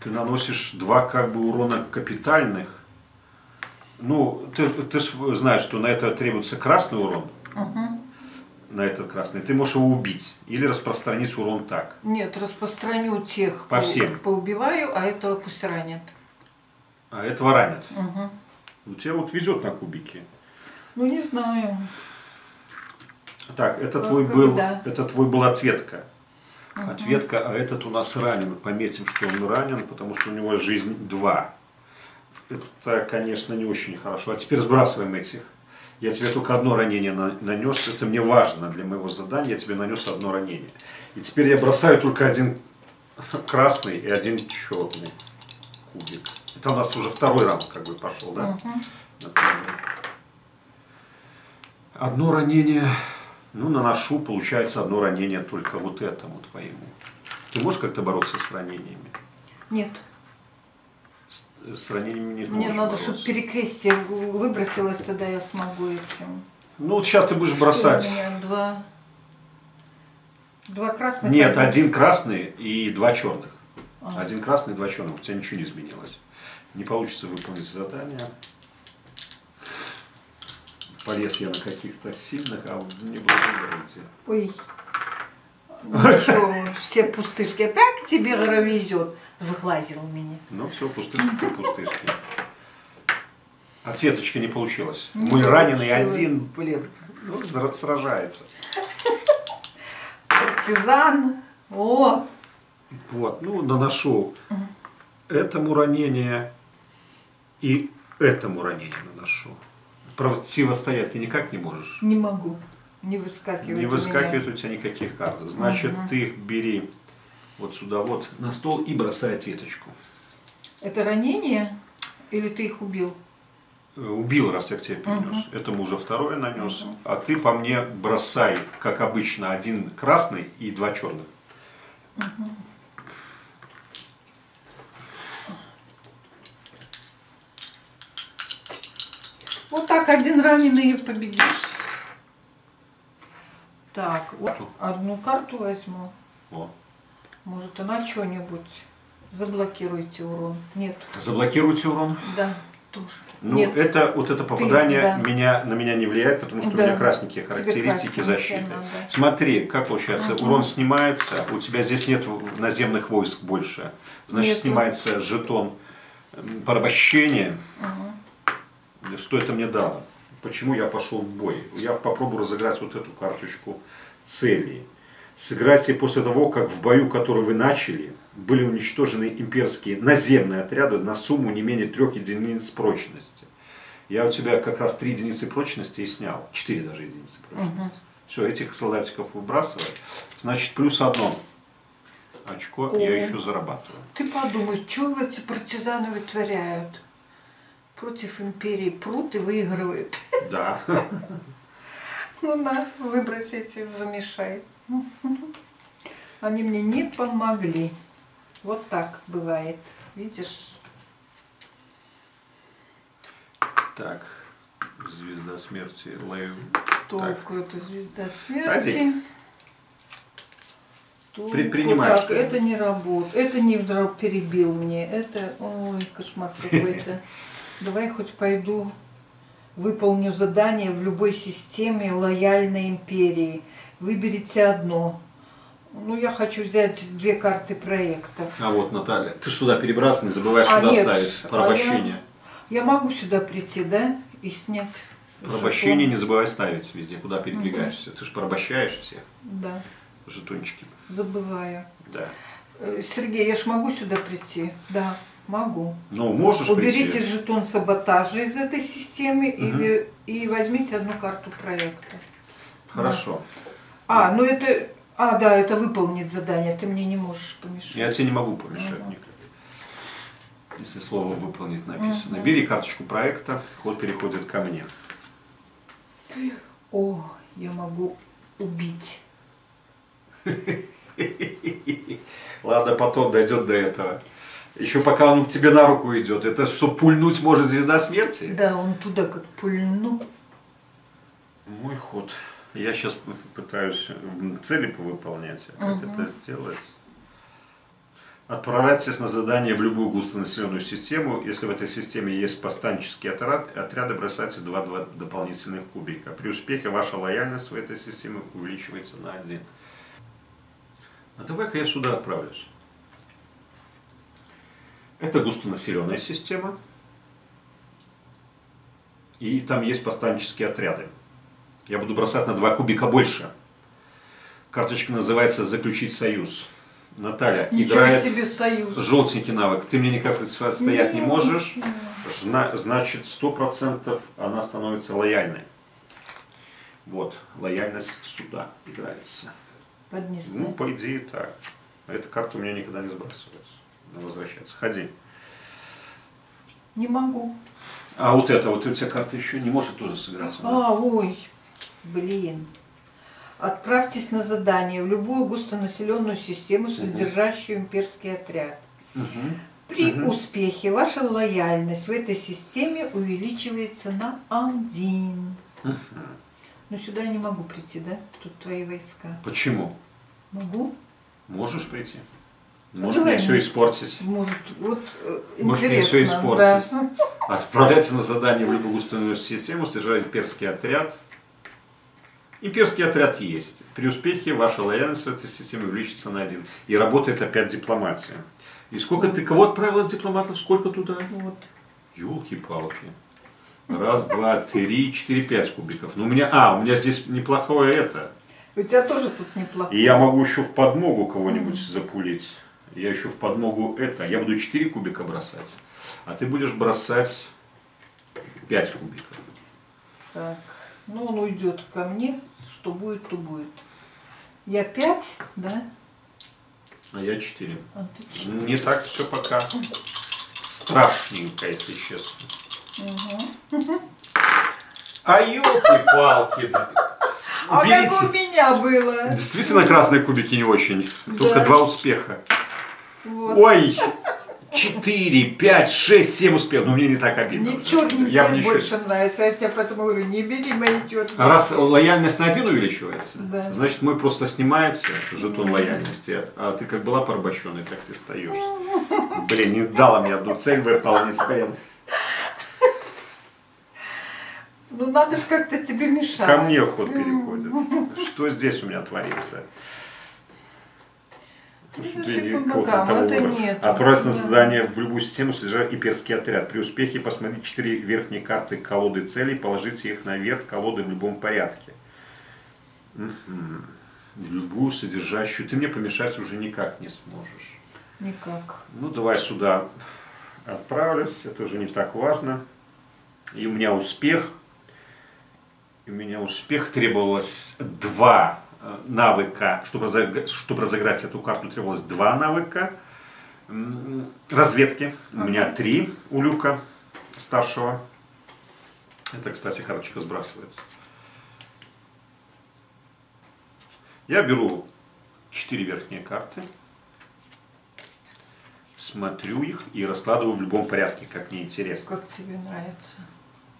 Ты наносишь два как бы урона капитальных. Ну, ты, ты знаешь, что на это требуется красный урон, Мгм. На этот красный. Ты можешь его убить или распространить урон так. Нет, распространю тех, По всем. поубиваю, а этого пусть ранят. А этого ранят. Мгм. У тебя вот везет на кубики. Ну, не знаю. Так, это Ну, твой был, бы да. это твой был ответка. Мгм. Ответка, а этот у нас ранен. Пометим, что он ранен, потому что у него жизнь 2. Это, конечно, не очень хорошо. А теперь сбрасываем этих. Я тебе только одно ранение на- нанес. Это мне важно для моего задания. Я тебе нанес одно ранение. И теперь я бросаю только один красный и один черный кубик. Это у нас уже второй раунд как бы пошел, да? Например. Одно ранение, ну, наношу, получается одно ранение только вот этому твоему. Ты можешь как-то бороться с ранениями? Нет. С, ранениями не Мне надо, бороться. чтобы перекрестие выбросилось, тогда я смогу этим. Ну, вот сейчас ты будешь Что бросать. у меня? Два. Два красных. Нет, один красный и два черных. А. Один красный и два черных. У тебя ничего не изменилось. Не получится выполнить задание. Полез я на каких-то сильных, а не благодарите. Ой. Ничего, все пустышки. Так тебе везет. Сглазил меня. Ну, все, пустышки пустышки. Ответочка не получилась. Не Мой раненый один, блин, ну, сражается. Партизан. О, Вот, ну, наношу этому ранение и этому ранение наношу. Противостоять ты никак не можешь. не могу. Не выскакивает. Не у выскакивает меня. у тебя никаких карт. Значит, Мгм. ты их бери вот сюда вот на стол и бросай ответочку. Это ранение? Или ты их убил? Э, Убил, раз я к тебе перенес. Мгм. Этому уже второе нанес. Мгм. А ты по мне бросай, как обычно, один красный и два черных. Вот так один раненый победишь. Так, вот одну карту возьму. О. Может, она что-нибудь. Заблокируйте урон. Нет, Заблокируйте урон. да, тоже. Ну, Нет, это вот это попадание да. меня, на меня не влияет, потому что Да. у меня красненькие характеристики красненькие защиты. надо. Смотри, как получается, Мгм. урон снимается, у тебя здесь нет наземных войск больше. Значит, Нету. снимается жетон м, порабощения. Мгм. Что это мне дало? Почему я пошел в бой? Я попробую разыграть вот эту карточку целей. Сыграйте после того, как в бою, который вы начали, были уничтожены имперские наземные отряды на сумму не менее трех единиц прочности. Я у тебя как раз три единицы прочности и снял. Четыре даже единицы прочности. Мгм. Все, этих солдатиков выбрасывай. Значит, плюс одно очко я О. еще зарабатываю. Ты подумай, что эти партизаны вытворяют? Против империи прут и выигрывают. Да. Ну на, выбрось эти, замешай. Они мне не помогли. Вот так бывает. Видишь? Так, звезда смерти, Лейв. Только это звезда смерти. Один. Только так, это не работает. Это не вдруг перебил мне. Это, ой, кошмар какой-то. Давай хоть пойду выполню задание в любой системе лояльной империи. Выберите одно. Ну, я хочу взять две карты проекта. А вот, Наталья, ты ж сюда перебрался, не забывай А, сюда нет, ставить. а Порабощение. Я могу сюда прийти, да? И снять. Порабощение жетон? не забывай ставить везде, куда передвигаешься. Ты же порабощаешь всех Да, жетончики. забываю. Да. Э, Сергей, я ж могу сюда прийти? Да, могу. Ну, можешь Уберите прийти. жетон саботажа из этой системы и Мгм. ви- и, возьмите одну карту проекта. Хорошо. А, ну это... А, да, это выполнить задание, ты мне не можешь помешать. Я тебе не могу помешать Мгм. никак. Если слово выполнить написано. Мгм. Бери карточку проекта, ход переходит ко мне. О, я могу убить. Ладно, потом дойдет до этого. Еще пока он к тебе на руку идет. Это что, пульнуть может звезда смерти? Да, он туда как пульну. Мой ход. Я сейчас пытаюсь цели повыполнять. А Как Мгм. это сделать? Отправляйтесь на задание в любую густонаселенную систему. Если в этой системе есть повстанческие отряд, отряды, бросайте два, два дополнительных кубика. При успехе ваша лояльность в этой системе увеличивается на один. А давай-ка я сюда отправлюсь. Это густонаселенная система. И там есть повстанческие отряды. Я буду бросать на два кубика больше. Карточка называется «Заключить союз». Наталья Ничего играет себе союз. желтенький навык. Ты мне никак противостоять не Нет, можешь. Жна- Значит, 100% она становится лояльной. Вот, лояльность сюда играется. Поднес, Ну, по идее, так. Эта карта у меня никогда не сбрасывается. Она возвращается. Ходи. Не могу. А вот это, вот у тебя карта еще не может тоже сыграться. да? А, ой, блин. Отправьтесь на задание в любую густонаселенную систему, содержащую имперский отряд. Мгм. При Мгм. успехе ваша лояльность в этой системе увеличивается на один. Мгм. Но сюда я не могу прийти, да? Тут твои войска. Почему? Могу? Можешь прийти? Может давай мне все испортить? Может, вот э, Может, мне всё испортить. да. Отправляться на задание в любую густонаселенную систему, содержать имперский отряд. Имперский отряд есть. При успехе ваша лояльность в этой системе увеличится на один. И работает опять дипломатия. И сколько ты кого отправил от дипломатов? Сколько туда? Вот. Елки-палки. Раз, два, три, четыре, пять кубиков. Ну, у меня, а, у меня здесь неплохое это. У тебя тоже тут неплохо. И я могу еще в подмогу кого-нибудь запулить. Я еще в подмогу это. Я буду 4 кубика бросать. А ты будешь бросать 5 кубиков. Так. Ну, он уйдет ко мне. Что будет, то будет. Я пять, да? А я 4. А ты? Не так все пока страшненько, если честно. Мгм. А елки-палки. А Уберите. как у меня было? Действительно красные кубики не очень. Только Да. два успеха. Вот. Ой! 4, 5, 6, 7 успехов. Ну, мне не так обидно. Мне уже. черненькие Я бы не больше считал. нравится. Я тебе поэтому говорю, не бери мои. А раз лояльность на один увеличивается, Да. значит мой просто снимается жетон лояльности, а ты как была порабощенной, так ты остаешься. Блин, не дала мне одну цель выполнить, блин. Ну надо же как-то тебе мешать. Ко мне ход переходит. Что здесь у меня творится? Кого-то бокам, того. Отправься на Да. задание в любую систему, содержа имперский отряд. При успехе посмотрите четыре верхние карты колоды целей, положите их наверх колоды в любом порядке. В любую содержащую. Ты мне помешать уже никак не сможешь. Никак. Ну, давай сюда отправлюсь. Это уже не так важно. И у меня успех. И у меня успех требовалось два навыка. Чтобы, разог- чтобы разыграть эту карту, требовалось два навыка. Разведки. У меня три у Люка старшего. Это, кстати, карточка сбрасывается. Я беру четыре верхние карты, смотрю их и раскладываю в любом порядке, как мне интересно. Как тебе нравится?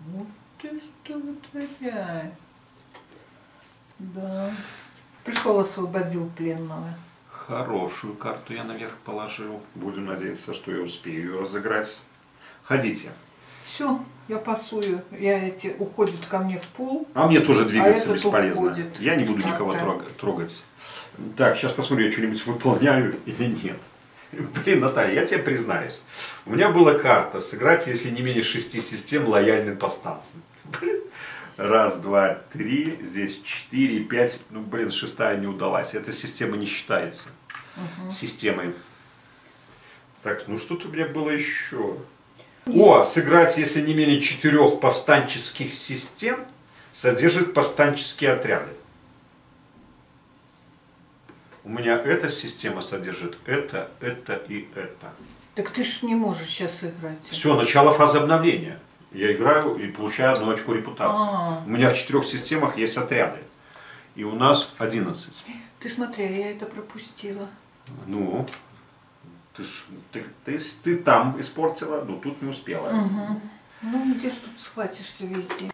Вот ты что вытворяешь. Да. Пришел, освободил пленного. Хорошую карту я наверх положил. Будем надеяться, что я успею ее разыграть. Ходите. Все, я пасую. Я эти уходят ко мне в пул. А мне тоже двигаться этот бесполезно. уходит. Я не буду А, никого так. трог- трогать. Так, сейчас посмотрю, я что-нибудь выполняю или нет. Блин, Наталья, я тебе признаюсь. У меня была карта сыграть, если не менее шести систем лояльным повстанцам. Блин. Раз, два, три, здесь четыре, пять. Ну, блин, шестая не удалась. Эта система не считается системой. Так, ну что-то у меня было еще. О, сыграть, если не менее четырех повстанческих систем, содержит повстанческие отряды. У меня эта система содержит это, это и это. Так ты ж не можешь сейчас играть. Все, начало фазы обновления. Я играю и получаю одну очко репутации. А. У меня в четырех системах есть отряды. И у нас 11. Ты смотри, я это пропустила. Ну, ты, ж, ты, ты, ты там испортила, но тут не успела. Угу. Ну, где ж тут схватишься везде?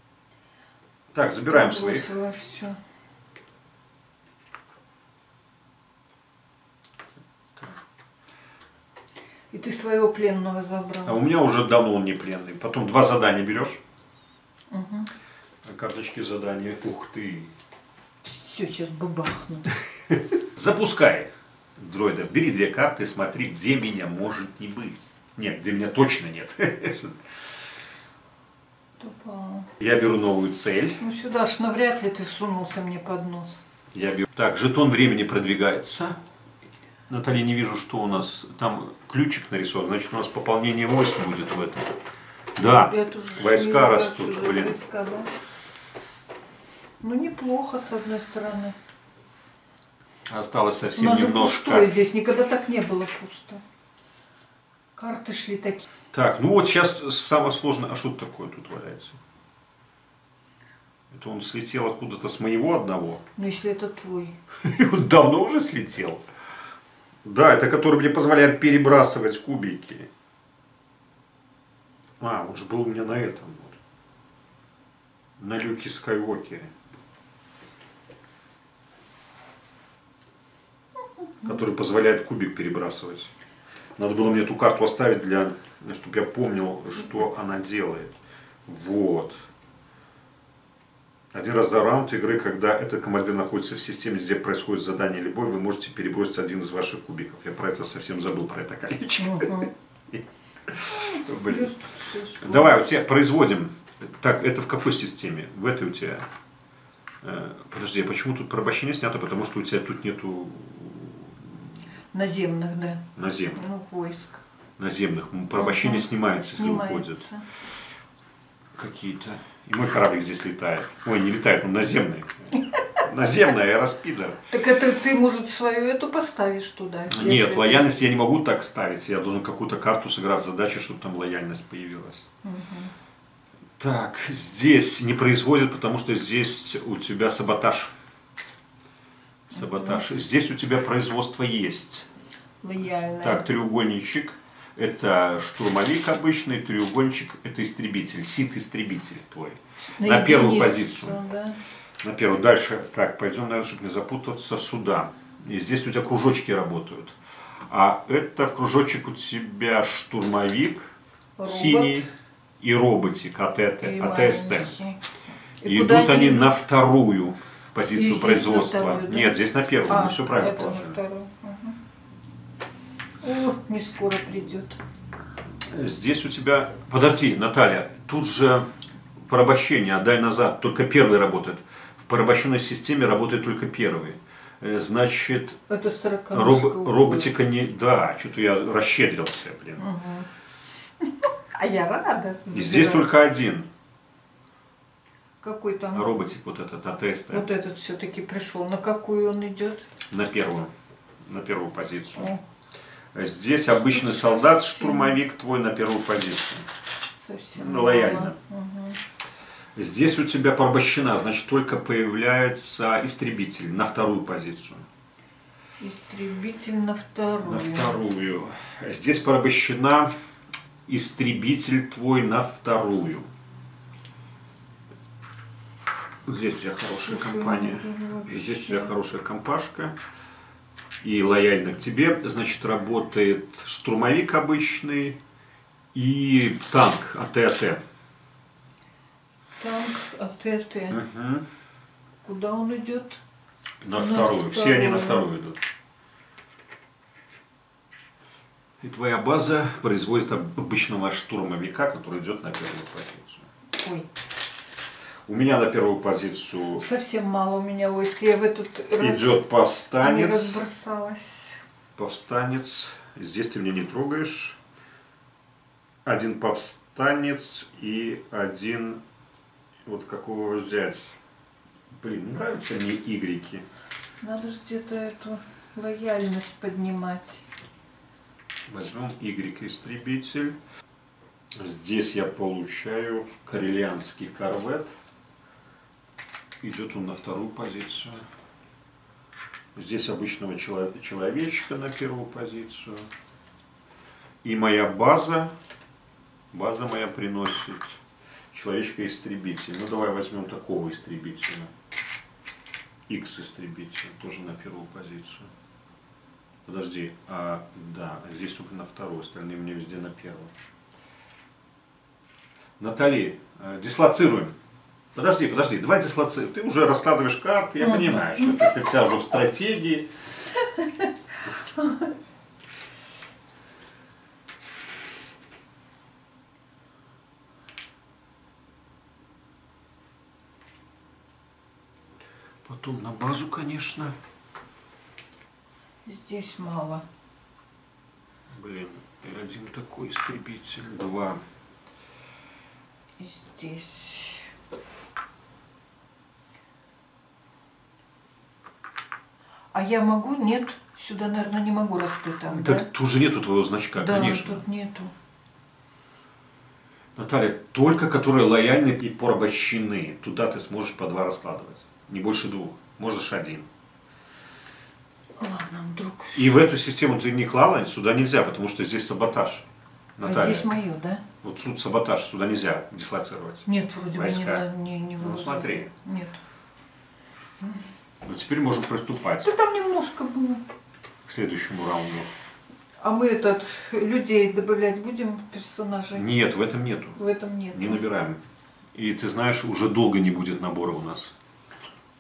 Так, забираем своих. все. И ты своего пленного А забрал. у меня уже давно он не пленный. Потом два задания берешь. Угу. Карточки задания. Ух ты. Все, сейчас бабахну. Запускай дроида. Бери две карты смотри, где меня может не быть. Нет, где меня точно нет. Тупо. Я беру новую цель. Ну сюда ж навряд ли ты сунулся мне под нос. Я беру. Так, жетон времени продвигается. Наталья, не вижу, что у нас. Там ключик нарисован. Значит, у нас пополнение войск будет в этом. Да, войска растут, блин. Войска, да? Ну неплохо, с одной стороны. Осталось У совсем нас же немножко. пустое здесь, никогда так не было пусто. Карты шли такие. Так, ну вот сейчас самое сложное. А что такое тут валяется? Это он слетел откуда-то с моего одного. Ну если это твой. И он давно уже слетел. Да, это который мне позволяет перебрасывать кубики. А, он же был у меня на этом вот. На люке Скайуокере. Который позволяет кубик перебрасывать. Надо было мне эту карту оставить для, чтобы я помнил, что она делает. Вот. Один раз за раунд игры, когда этот командир находится в системе, где происходит задание или бой, вы можете перебросить один из ваших кубиков. Я про это совсем забыл, про это колечко. Давай, у тебя производим. Так, это в какой системе? В этой у тебя. Э, Подожди, а почему тут порабощение снято? Потому что у тебя тут нету Наземных, да. наземных. Ну, войск. наземных. Порабощение снимается, если уходят какие-то. И мой кораблик здесь летает. Ой, не летает, он наземный. Наземный аэроспидер. Так это ты, может, свою эту поставишь туда? Нет, это- лояльность я не могу так ставить. Я должен какую-то карту сыграть с задачей, чтобы там лояльность появилась. Мгм. Так, здесь не производит, потому что здесь у тебя саботаж. Саботаж. Здесь у тебя производство есть. Лояльная. Так, треугольничек. Это штурмовик обычный, треугольничек это истребитель, сит-истребитель твой. на первую единицу, позицию. Да. На первую. Дальше. Так, пойдем, наверное, чтобы не запутаться, сюда. И здесь у тебя кружочки работают. А это в кружочек у тебя штурмовик Робот. синий и роботик от, это, И маленький. И идут они на вторую позицию здесь на производства. вторую, да? Нет, здесь на первую. А, Мы все правильно положили. О, не скоро придет. Здесь у тебя... Подожди, Наталья, тут же порабощение, отдай назад, только первый работает. В порабощенной системе работает только первый. Э, Значит, Это сороконожка роб- роботика не... Да, что-то я расщедрился, блин. Мгм. А я рада. И здесь только один Какой там? роботик вот этот от АТСТ. Вот этот все-таки пришел. На какую он идет? На первую. На первую позицию. О, Здесь обычный солдат, штурмовик твой на первую позицию. совсем Ну, лояльно. Здесь у тебя порабощена, значит, только появляется истребитель на вторую позицию. Истребитель на вторую. На вторую. Здесь порабощена истребитель твой на вторую. Здесь у тебя хорошая Слушай, компания. ну, Здесь у тебя хорошая компашка. И лояльна к тебе. Значит, работает штурмовик обычный и танк АТ-АТ. Танк АТТ. Мгм. Куда он идет? На На вторую. Все они на вторую. вторую идут. И твоя база производит обычного штурмовика, который идет на первую позицию. Ой, У меня на первую позицию совсем мало у меня войск. Я в этот раз идет не повстанец. разбросалась. Повстанец. Здесь ты меня не трогаешь. Один повстанец и один... Вот какого взять? Блин, нравятся мне игреки. Надо же где-то эту лояльность поднимать. Возьмем Y-истребитель. Здесь я получаю карелианский корвет. Идет он на вторую позицию. Здесь обычного чело- человечка на первую позицию. И моя база, база моя приносит человечка-истребитель. Ну давай возьмем такого истребителя. X-истребитель, тоже на первую позицию. Подожди, а, да, здесь только на вторую, остальные мне везде на первую. Натали, э, дислоцируем. Подожди, подожди, давай дислоцируем. Ты уже раскладываешь карты, я понимаю, что ты, ты вся уже в стратегии. Потом на базу, конечно. Здесь мало. Блин, один такой истребитель, два. И здесь. А я могу? Нет. Сюда, наверное, не могу, раз ты там, Так да? тут же нету твоего значка, да, конечно. тут нету. Наталья, только которые лояльны и порабощены, туда ты сможешь по два раскладывать. Не больше двух. Можешь один. Ладно, вдруг. И в эту систему ты не клала, сюда нельзя, потому что здесь саботаж. А Наталья, здесь мое, да? вот тут саботаж, сюда нельзя дислоцировать. Нет, вроде бы не, Войска. не, не Ну, смотри. Нет. Вот теперь можем приступать Да там немножко было. к следующему раунду. А мы этот людей добавлять будем персонажей? Нет, в этом нету. В этом нет. Не набираем. И ты знаешь, уже долго не будет набора у нас.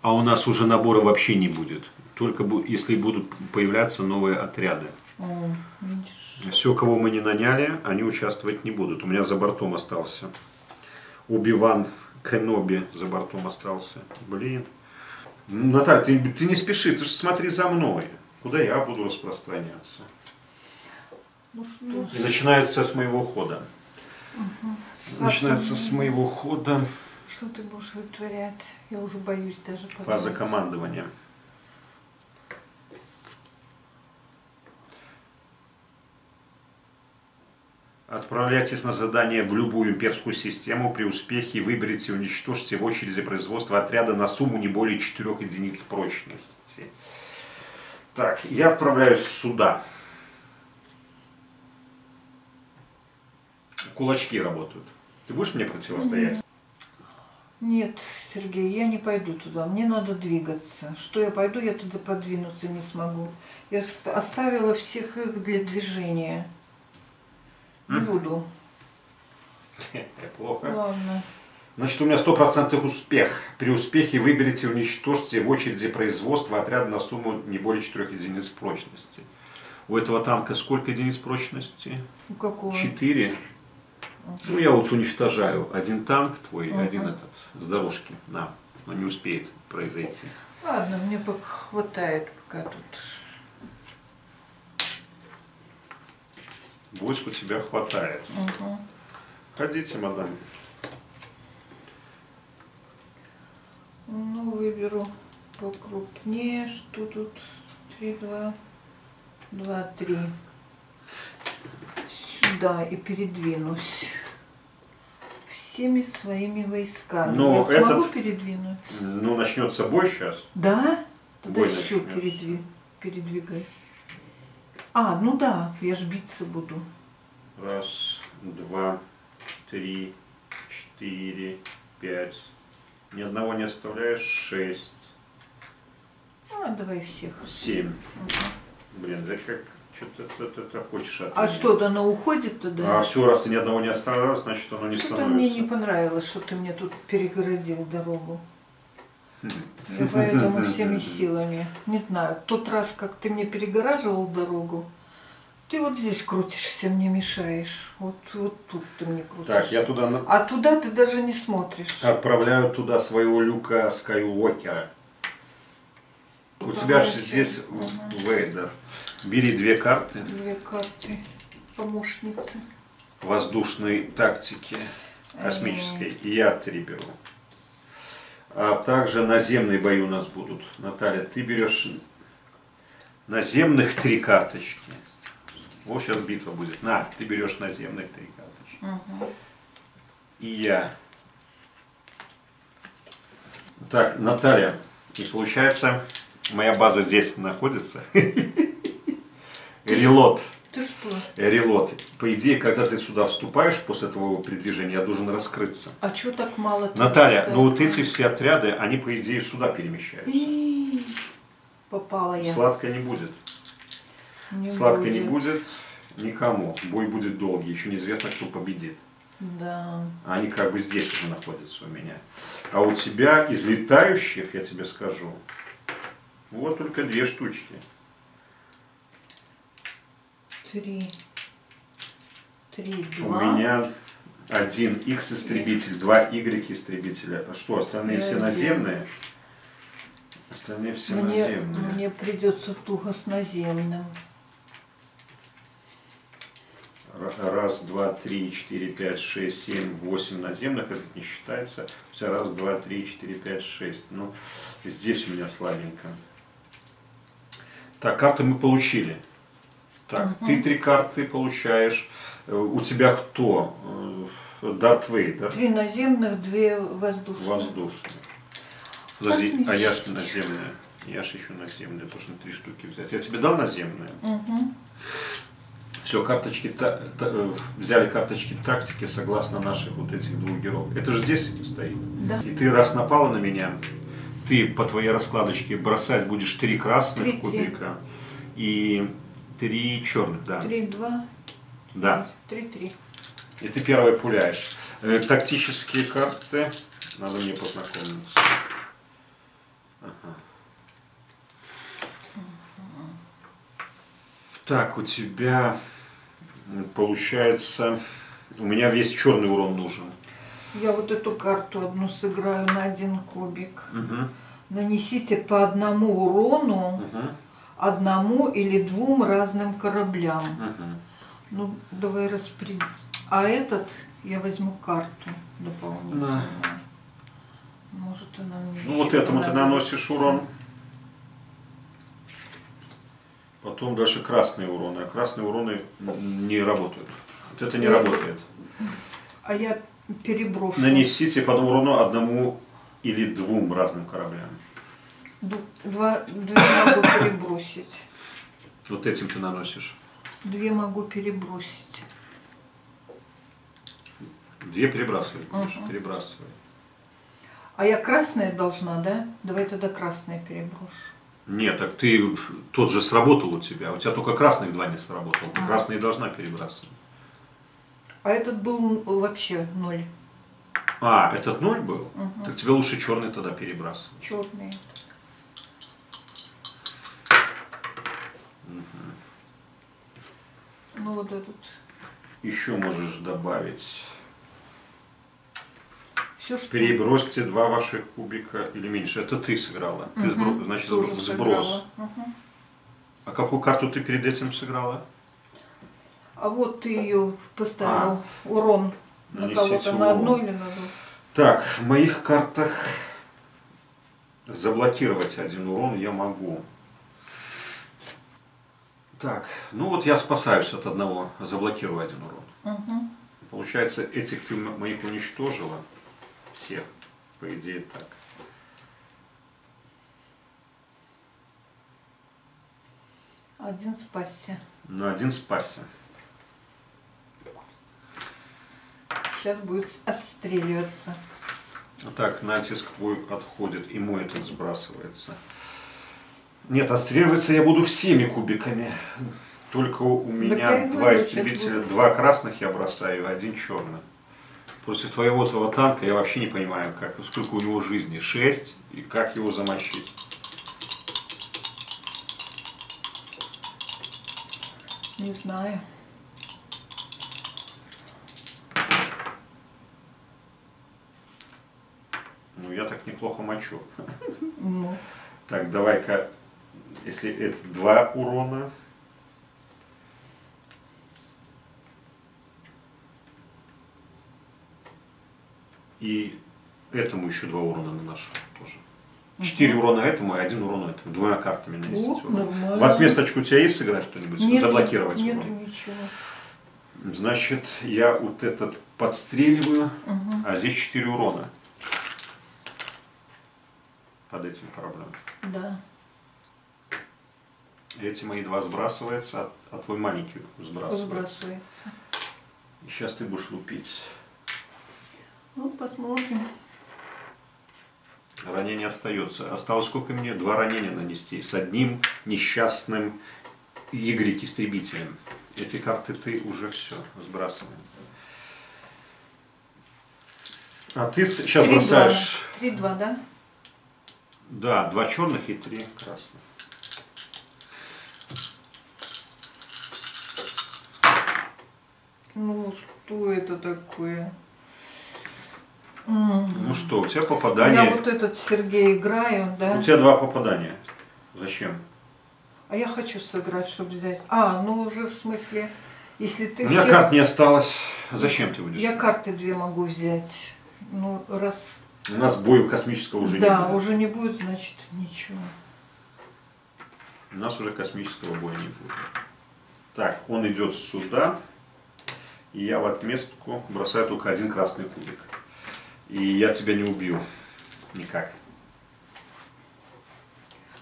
А у нас уже набора вообще не будет. Только бу- если будут появляться новые отряды. О, видишь. Все, кого мы не наняли, они участвовать не будут. У меня за бортом остался. Убиван Кеноби за бортом остался. Блин. Ну, Наталья, ты, ты не спеши, ты же смотри за мной. Куда я буду распространяться. Ну что, И начинается с моего хода. Начинается с моего хода Что ты будешь вытворять? Я уже боюсь даже фаза подумать. командования. Отправляйтесь на задание в любую имперскую систему. При успехе выберите и уничтожьте в очереди производства отряда на сумму не более 4 единиц прочности. Так, я отправляюсь сюда. Кулачки работают. Ты будешь мне противостоять? Нет, Сергей, я не пойду туда. Мне надо двигаться. Что я пойду, я туда подвинуться не смогу. Я оставила всех их для движения. Буду. Плохо. Ладно. Значит, у меня стопроцентный успех. При успехе выберите и уничтожьте в очереди производства отряда на сумму не более 4 единиц прочности. У этого танка сколько единиц прочности? У какого? Четыре. Ну, я вот уничтожаю один танк твой, Мгм. один этот с дорожки. На, но не успеет произойти. Ладно, мне хватает пока тут. Войск у тебя хватает. Угу. Ходите, мадам. Ну, выберу покрупнее. Что тут? Три, два, два, три. Сюда и передвинусь. всеми своими войсками. Но Я смогу этот- передвинуть? Ну, начнется бой сейчас. Да? Тогда Бой еще передви... передвигай. А, ну да, я ж биться буду. Раз, два, три, четыре, пять. Ни одного не оставляешь. Шесть, А, давай всех. семь. Ага. Блин, да как что-то хочешь от А меня. что, оно уходит тогда? А все, раз ты ни одного не оставил, значит оно не Что-то мне становится. не понравилось, что ты мне тут перегородил дорогу. Я поэтому всеми силами. Не знаю, тот раз, как ты мне перегораживал дорогу, ты вот здесь крутишься, мне мешаешь. Вот, вот тут ты мне крутишься. Так, я туда А туда ты даже не смотришь. отправляю туда своего Люка Скайуокера. У тебя же здесь Ага. Вейдер. Бери две карты Две карты помощницы. воздушной тактики космической. И я три беру. А также наземные бои у нас будут. Наталья, ты берешь наземных три карточки. Вот сейчас битва будет. На, ты берешь наземных три карточки. Мгм. И я. Так, Наталья, и получается, моя база здесь находится. Релот. Ты что? Релот. По идее, когда ты сюда вступаешь после твоего передвижения, я должен раскрыться. А чего так мало? Наталья, ну вот эти все отряды, они по идее сюда перемещаются. Попала я. Сладко не будет. Не Сладко не будет никому. Бой будет долгий. Еще неизвестно, кто победит. Да. Они как бы здесь уже находятся у меня. А у тебя из летающих, я тебе скажу, вот только две штучки. Три. Три, У два. меня один X истребитель, два Y истребителя. А что, остальные все наземные? Остальные все Мне, наземные. мне придется туго с наземным. Раз, два, три, четыре, пять, шесть, семь, восемь наземных, это не считается. Все раз, два, три, четыре, пять, шесть. Ну, здесь у меня слабенько. Так, карты мы получили. Так, ты три карты получаешь. Э, У тебя кто? Э, Дарт Вейдер. Три наземных, две воздушных. Воздушный. Подожди, а я ж Космический. наземная. Я ж еще наземная, должен три штуки взять. Я тебе дал наземные? Мгм. Все, карточки, та- та- э, взяли карточки тактики согласно наших вот этих двух героев. Это же здесь стоит. Да. И ты раз напала на меня, ты по твоей раскладочке бросать будешь три красных кубика и три черных, да. Три, два, Да. три, три. И ты первый пуляешь. Э, тактические карты. Надо мне познакомиться. Ага. Так, у тебя получается, у меня весь черный урон нужен. Я вот эту карту одну сыграю на один кубик. Мгм, Нанесите по одному урону мгм, одному или двум разным кораблям. мгм. Ну, давай распределить. А этот я возьму карту дополнительную. Может, она мне Ну вот этому ты наносишь урон. Потом дальше красные уроны. А красные уроны не работают. Вот это не Я- работает. А я переброшу. Нанесите по одному урону одному или двум разным кораблям. Два, две могу перебросить. Вот этим ты наносишь. Две могу перебросить. Две перебрасывать будешь. Мгм. Перебрасывай. А я красная должна, да? Давай тогда красное переброшу. Нет, так ты тот же сработал у тебя. У тебя только красных два не сработал. Ты Ага. красные должна перебрасывать. А этот был вообще ноль. А, этот ноль был? Мгм. Так тебе лучше черный тогда перебрасывать. Черные. Ну вот этот. Еще можешь добавить. Все что. Перебросьте два ваших кубика или меньше. Это ты сыграла. Ты Мгм, сбро- значит, тоже сброс. сыграла. Мгм. А какую карту ты перед этим сыграла? А вот ты ее поставил урон на кого-то, на одну или на двух. Так, в моих картах заблокировать один урон я могу. Так, ну вот я спасаюсь от одного, заблокирую один урон. Мгм. получается, этих ты моих уничтожила. Всех. По идее так. Один спасся. Ну, один спасся. Сейчас будет отстреливаться. Так, натиск твой отходит, и мой этот сбрасывается. Нет, отстреливаться я буду всеми кубиками. Только у меня два истребителя, два красных я бросаю, один черный. Против твоего этого танка я вообще не понимаю, как, сколько у него жизни. Шесть, и как его замочить. Не знаю. Ну, я так неплохо мочу. Ну, Так, давай-ка, если это два урона, и этому еще два урона наношу тоже. Четыре урона этому и один урон этому. Двумя картами нанести О, урон. нормально. В отместочку у тебя есть сыграть что-нибудь? нету, Заблокировать Нету урон? ничего. Значит, я вот этот подстреливаю, Мгм. а здесь 4 урона. Под этим кораблем. Да. Эти мои два сбрасываются, а, а твой маленький сбрасывается. Сбрасывается. И сейчас ты будешь лупить. Ну, посмотрим. Ранение остается. Осталось сколько мне? Два ранения нанести. С одним несчастным Y-истребителем. Эти карты ты уже все сбрасываем. А ты сейчас Три-два. бросаешь... Три-два, да? Да, два черных и три красных. Ну, что это такое? Ну что, у тебя Я попадание. вот этот Сергей играю, да? У тебя два попадания. Зачем? А я хочу сыграть, чтобы взять. А, ну уже в смысле, если ты У меня все- карт не осталось. Зачем ты будешь? Я карты две могу взять. Ну, раз... У нас боя космического уже да, не будет. уже не будет, значит, ничего. У нас уже космического боя не будет. Так, он идет сюда. И я в отместку бросаю только один красный кубик. И я тебя не убью. Никак.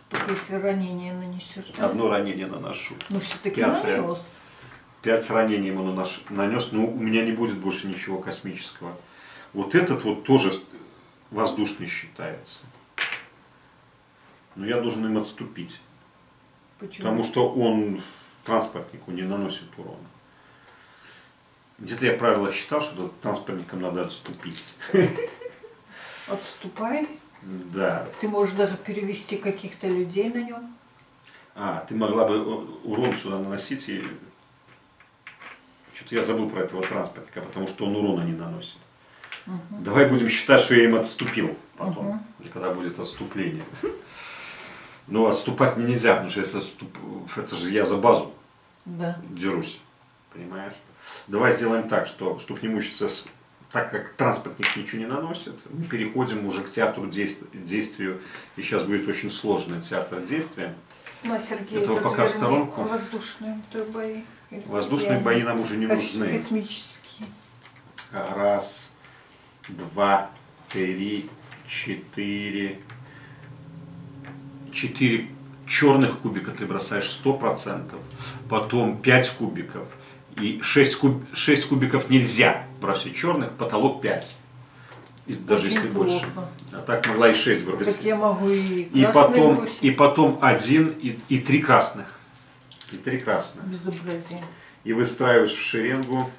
Только если ранение нанесешь. да? Одно ранение наношу. Ну, все-таки нанес. Пять ранений ему нанос- нанес, но у меня не будет больше ничего космического. Вот этот вот тоже воздушный считается. Но я должен им отступить. Почему? Потому что он транспортнику не наносит урона. Где-то я правило считал, что транспортникам надо отступить. Отступай. Да. Ты можешь даже перевести каких-то людей на нем. А, ты могла бы урон сюда наносить и... Что-то я забыл про этого транспортника, потому что он урона не наносит. Давай будем считать, что я им отступил потом, Мгм. когда будет отступление. Но отступать мне нельзя, потому что если отступ... это же я за базу Да. дерусь. Понимаешь? Давай сделаем так, что чтобы не мучиться, с- так как транспортник ничего не наносит, мы переходим уже к театру действ- действию. И сейчас будет очень сложный театр действия. На Сергей, Этого это пока в сторонку. Воздушные бои. Воздушные бои нам уже не нужны. Космические. Раз, два, три, четыре. Четыре черных кубика ты бросаешь сто процентов. Потом пять кубиков. И шесть, куб... шесть кубиков нельзя бросить черных, потолок 5. даже Очень если больше. плохо. А так могла и 6 бросить. Так я могу и И потом, бросить. и потом один и, и три красных. И три красных. Безобразие. И выстраиваешь в шеренгу.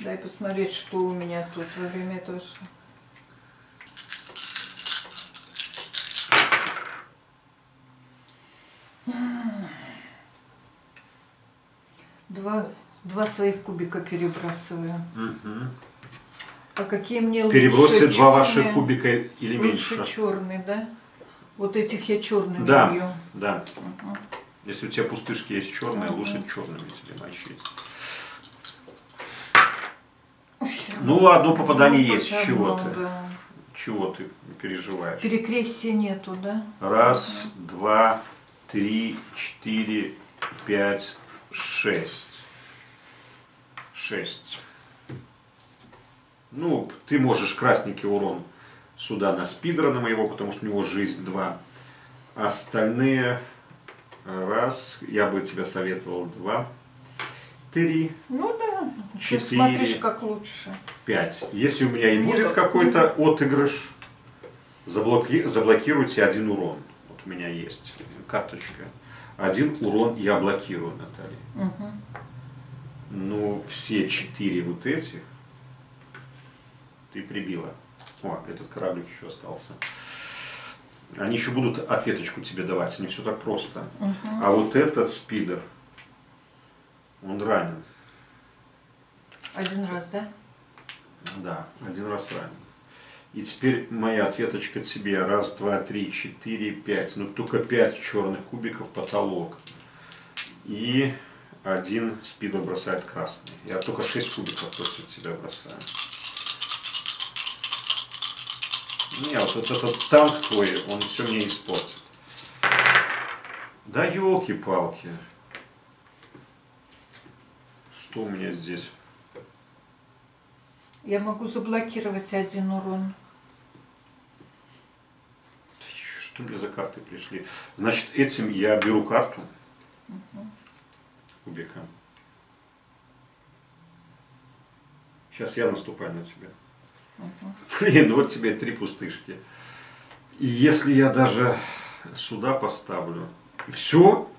Дай посмотреть, что у меня тут во время этого. шо- Два, два своих кубика перебрасываю. Мгм. А какие мне лучше? Перебросьте два ваших кубика или Лучше меньше. черный, да? Вот этих я черными Да, бью. да. Мгм. Если у тебя пустышки есть черные, Мгм. лучше черными тебе мочить. Ну, одно попадание Ну, есть. Чего ты? да. Чего ты переживаешь? Перекрестия нету, да? Раз, два, три, четыре, пять, шесть. Шесть. Ну, ты можешь красненький урон сюда на спидера на моего, потому что у него жизнь 2. Остальные, раз, я бы тебе советовал 2, 3, Ну да, ты Четыре. смотришь, как лучше. 5. Если у меня и будет какой-то отыгрыш, заблоки- заблокируйте один урон. Вот у меня есть карточка. Один урон я блокирую, Наталья. Мгм. Ну, все четыре вот этих ты прибила. О, этот кораблик еще остался. Они еще будут ответочку тебе давать, не все так просто. Мгм. А вот этот спидер, он ранен. Один раз, да? Да, один раз ранен. И теперь моя ответочка тебе. Раз, два, три, четыре, пять. Ну, только пять черных кубиков потолок. И один спидер бросает красный. Я только шесть кубиков против тебя бросаю. Не, вот этот танк твой, он все мне испортит. Да елки-палки. Что у меня здесь? Я могу заблокировать один урон. Что мне за карты пришли? Значит, этим я беру карту кубика. Сейчас я наступаю на тебя. Мгм. Блин, вот тебе три пустышки. И если я даже сюда поставлю, все,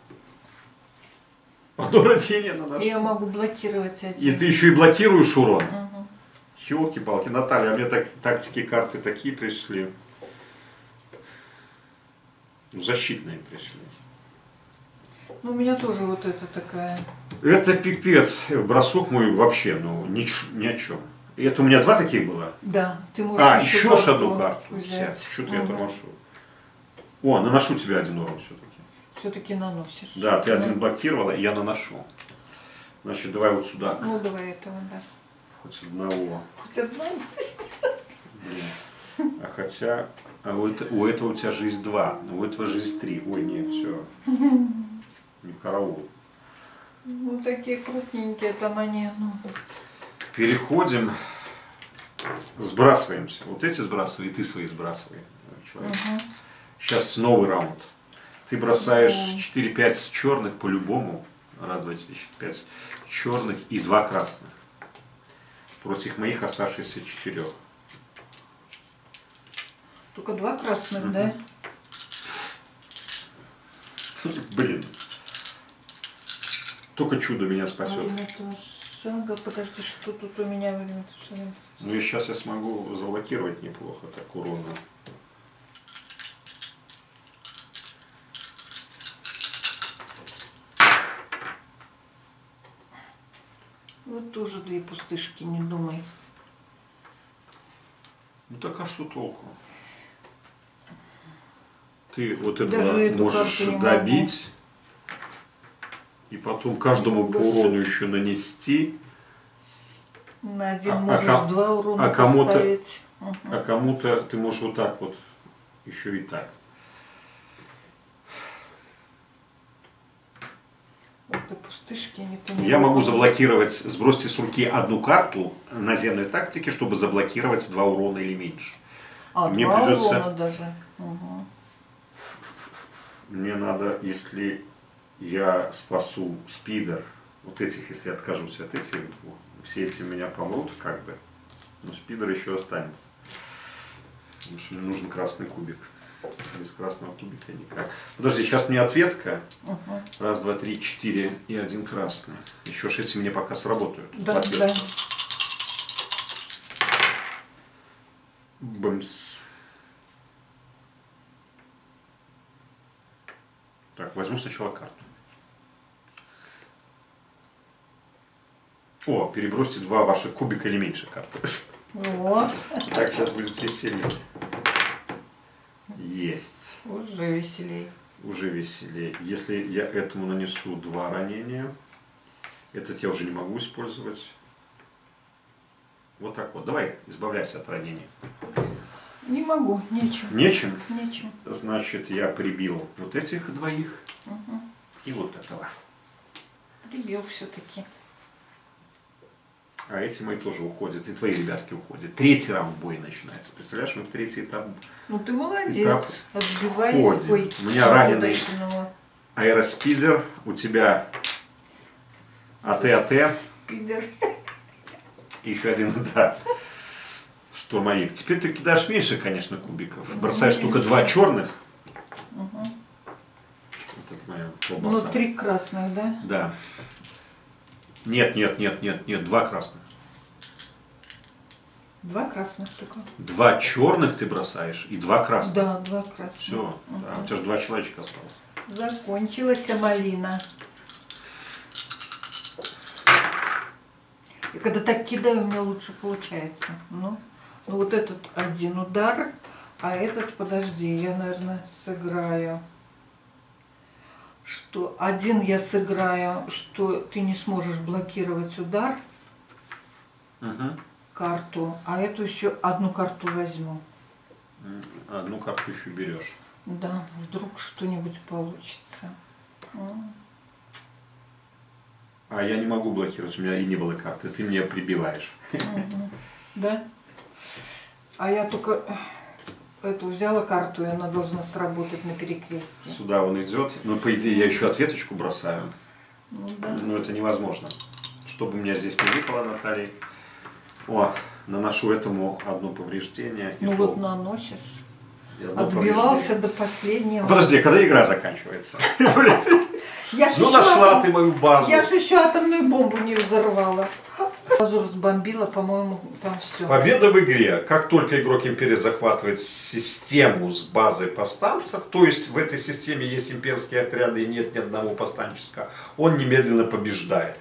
одно рождение на И наш. я могу блокировать И один. ты еще и блокируешь урон. Мгм. Елки-палки, Наталья, а мне так, тактики карты такие пришли. Защитные пришли. Ну, у меня тоже вот это такая. Это пипец. Бросок мой вообще, ну, ни, ни о чем. И Это у меня два таких было. Да, ты можешь А, еще ж одну карту взять. Что-то я Мгм. тормошу. О, наношу тебе один урон все-таки. Все-таки наносишь. Да, ты Ну, один блокировала, и я наношу. Значит, давай вот сюда. Ну, давай этого, да. Хоть одного. Хоть. Блин. А хотя, а у, это- у этого у тебя жизнь два, у этого жизнь три. Ой, нет, все. Не караул. Ну, такие крупненькие там они. Ну, Переходим, сбрасываемся. Вот эти сбрасывай, и ты свои сбрасывай. человек. мгм. Сейчас новый раунд. Ты бросаешь Мгм. 4-5 черных по-любому. Раз, два, четыре, пять черных и два красных. Против моих оставшихся четырех. Только два красных, Мгм. да? Блин. Только чудо меня спасет. шага, подожди, что тут у меня? Ну и сейчас я смогу заблокировать неплохо так урона. Вот тоже две пустышки, не думай. Ну так а что толку? Ты вот Даже этого можешь добить. И потом каждому по урону еще нанести. На один А- а можешь ком- два урона а кому-то-. Мгм. А кому-то ты можешь вот так вот. Еще и так. Это пустышки, не понимаю. Я могу заблокировать, сбросьте с руки одну карту наземной тактики, чтобы заблокировать два урона или меньше. А, мне два придется- урона даже. Мгм. Мне надо, если я спасу спидер, вот этих, если откажусь от этих двух, все эти меня помрут, как бы, но спидер еще останется. Потому что мне нужен красный кубик. Без красного кубика никак. Подожди, сейчас мне ответка. Мгм. Раз, два, три, четыре и один красный. Еще шесть мне пока сработают. Да, да. Бэмс. Так, возьму сначала карту. О, перебросьте два ваших кубика или меньше карты. Вот, Так, сейчас будет веселее. Есть. уже веселей. Уже веселее. Если я этому нанесу два ранения, этот я уже не могу использовать. Вот так вот. Давай, избавляйся от ранений. Не могу, нечем. Нечем. Нечем. Значит, я прибил вот этих двоих Мгм. и вот этого. Прибил все-таки. А эти мои тоже уходят, и твои ребятки уходят. Третий раунд боя начинается. Представляешь, мы в третий этап Ну ты молодец. Этап Отбиваешь. Ой, У меня раненый. аэроспидер, у тебя АТ-АТ, Пидор. и еще один, да, штурмовик. Теперь ты кидаешь меньше, конечно, кубиков. Бросаешь только два черных. Мгм. Вот это моя Ну, колбаса. три красных, да? Да. Нет, нет, нет, нет, нет, два красных. Два красных только. Два черных ты бросаешь и два красных. Да, два красных. Все, да, у тебя же два человечка осталось. Закончилась малина. И когда так кидаю, у меня лучше получается. Ну, ну вот этот один удар, а этот, подожди, я, наверное, сыграю. Что один я сыграю, что ты не сможешь блокировать удар, Мгм. карту, а эту еще одну карту возьму. Одну карту еще берешь. Да, вдруг что-нибудь получится. А я не могу блокировать, у меня и не было карты, ты мне прибиваешь. Мгм. Да? А я только эту взяла карту, и она должна сработать на перекрестии. Сюда он идет. Ну, по идее, я еще ответочку бросаю. Ну да. Но это невозможно. Чтобы у меня здесь не выпало, Наталья. О, наношу этому одно повреждение. и Ну то- вот наносишь. Отбивался до последнего. Подожди, когда игра заканчивается? Я Ну, нашла атом- ты мою базу. Я же еще атомную бомбу не взорвала. Базу разбомбила, по-моему, там все. Победа в игре. Как только игрок Империи захватывает систему с базой повстанцев, то есть в этой системе есть имперские отряды и нет ни одного повстанческого, он немедленно побеждает.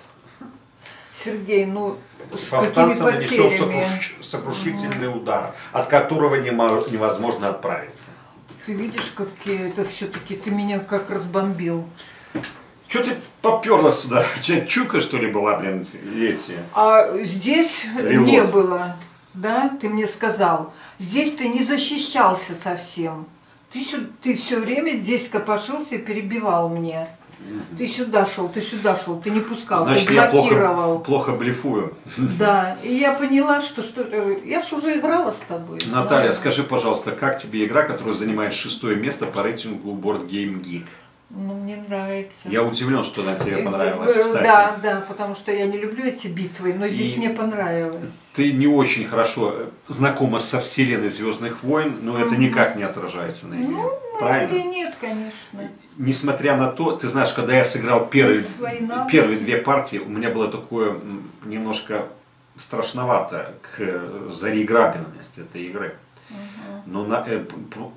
Сергей, ну с Повстанцам нанесен сокруш- сокрушительный удар, от которого невозможно отправиться. Ты видишь, какие это все-таки ты меня как разбомбил. Че ты поперла сюда? Че, чуйка что ли была, блин, эти? А здесь Релот. не было, да? Ты мне сказал. Здесь ты не защищался совсем. Ты, ты все время здесь копошился и перебивал мне. Ты сюда шел, ты сюда шел, ты не пускал, Значит, ты я плохо, блокировал. плохо блефую. Да, и я поняла, что что я ж уже играла с тобой. Наталья, знаю. скажи, пожалуйста, как тебе игра, которая занимает шестое место по рейтингу Board Game Geek? Ну, мне нравится. Я удивлен, что она тебе Э, понравилась, э, кстати. Да, да, потому что я не люблю эти битвы, но здесь И- мне понравилось. Ты не очень хорошо э, знакома со вселенной Звездных войн, но это Мгм. никак не отражается на игре. Ну, Правильно? или нет, конечно. Несмотря на то, ты знаешь, когда я сыграл первые, первые две партии, у меня было такое немножко страшновато к зареиграбельности этой игры. Но на- э,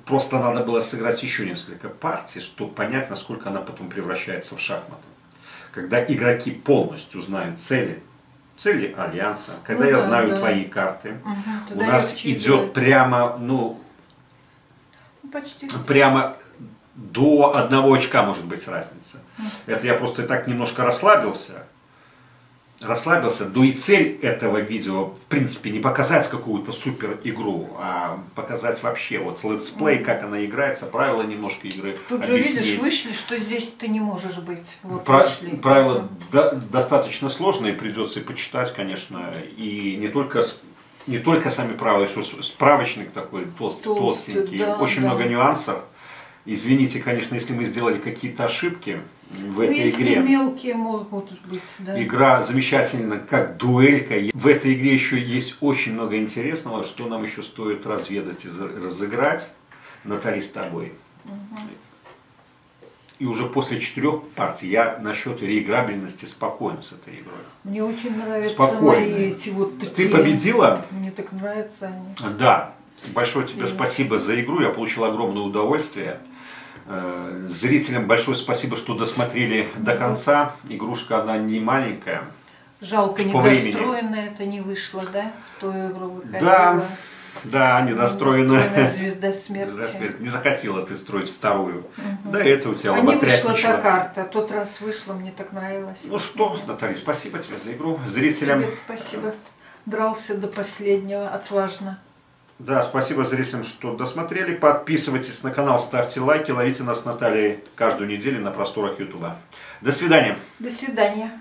просто надо было сыграть еще несколько партий, чтобы понять, насколько она потом превращается в шахматы. Когда игроки полностью знают цели, цели альянса, когда Ну я да, знаю да. твои карты, Мгм, у нас идет прямо, ну, Ну, Почти. прямо до одного очка может быть разница. Это я просто так немножко расслабился. Расслабился. Да и цель этого видео, в принципе, не показать какую-то супер игру, а показать вообще вот летсплей, как она играется, правила немножко игры. Тут же, объяснить. видишь, вышли, что здесь ты не можешь быть. Вот Пра- вышли. правила до- достаточно сложные, придется и почитать, конечно, и не только не только сами правила, еще справочник такой толст- Толстый, толстенький, да, очень да. много нюансов. Извините, конечно, если мы сделали какие-то ошибки в Ну, этой если игре. мелкие могут быть, да. Игра замечательна, как дуэлька. В этой игре еще есть очень много интересного, что нам еще стоит разведать и разыграть. Натали с тобой. И уже после четырех партий я насчет реиграбельности спокоен с этой игрой. Мне очень нравятся Спокойно. мои эти вот Ты такие. победила? Мне так нравятся они. Да. Большое тебе И- спасибо за игру. Я получил огромное удовольствие. Э, Зрителям большое спасибо, что досмотрели до конца. Игрушка, она не маленькая. Жалко, недостроенное это не вышло, да? В ту игру выходила. Да, да, недостроенная. Недостроенная звезда смерти. Не захотела ты строить вторую. Мгм. Да это у тебя А не вышла та карта. Тот раз вышла, мне так нравилось. Ну что, Наталья, спасибо тебе за игру. Зрителям, Тебе спасибо. Дрался до последнего, отважно. Да, спасибо зрителям, что досмотрели. Подписывайтесь на канал, ставьте лайки, ловите нас Натальей каждую неделю на просторах Ютуба. До свидания. До свидания.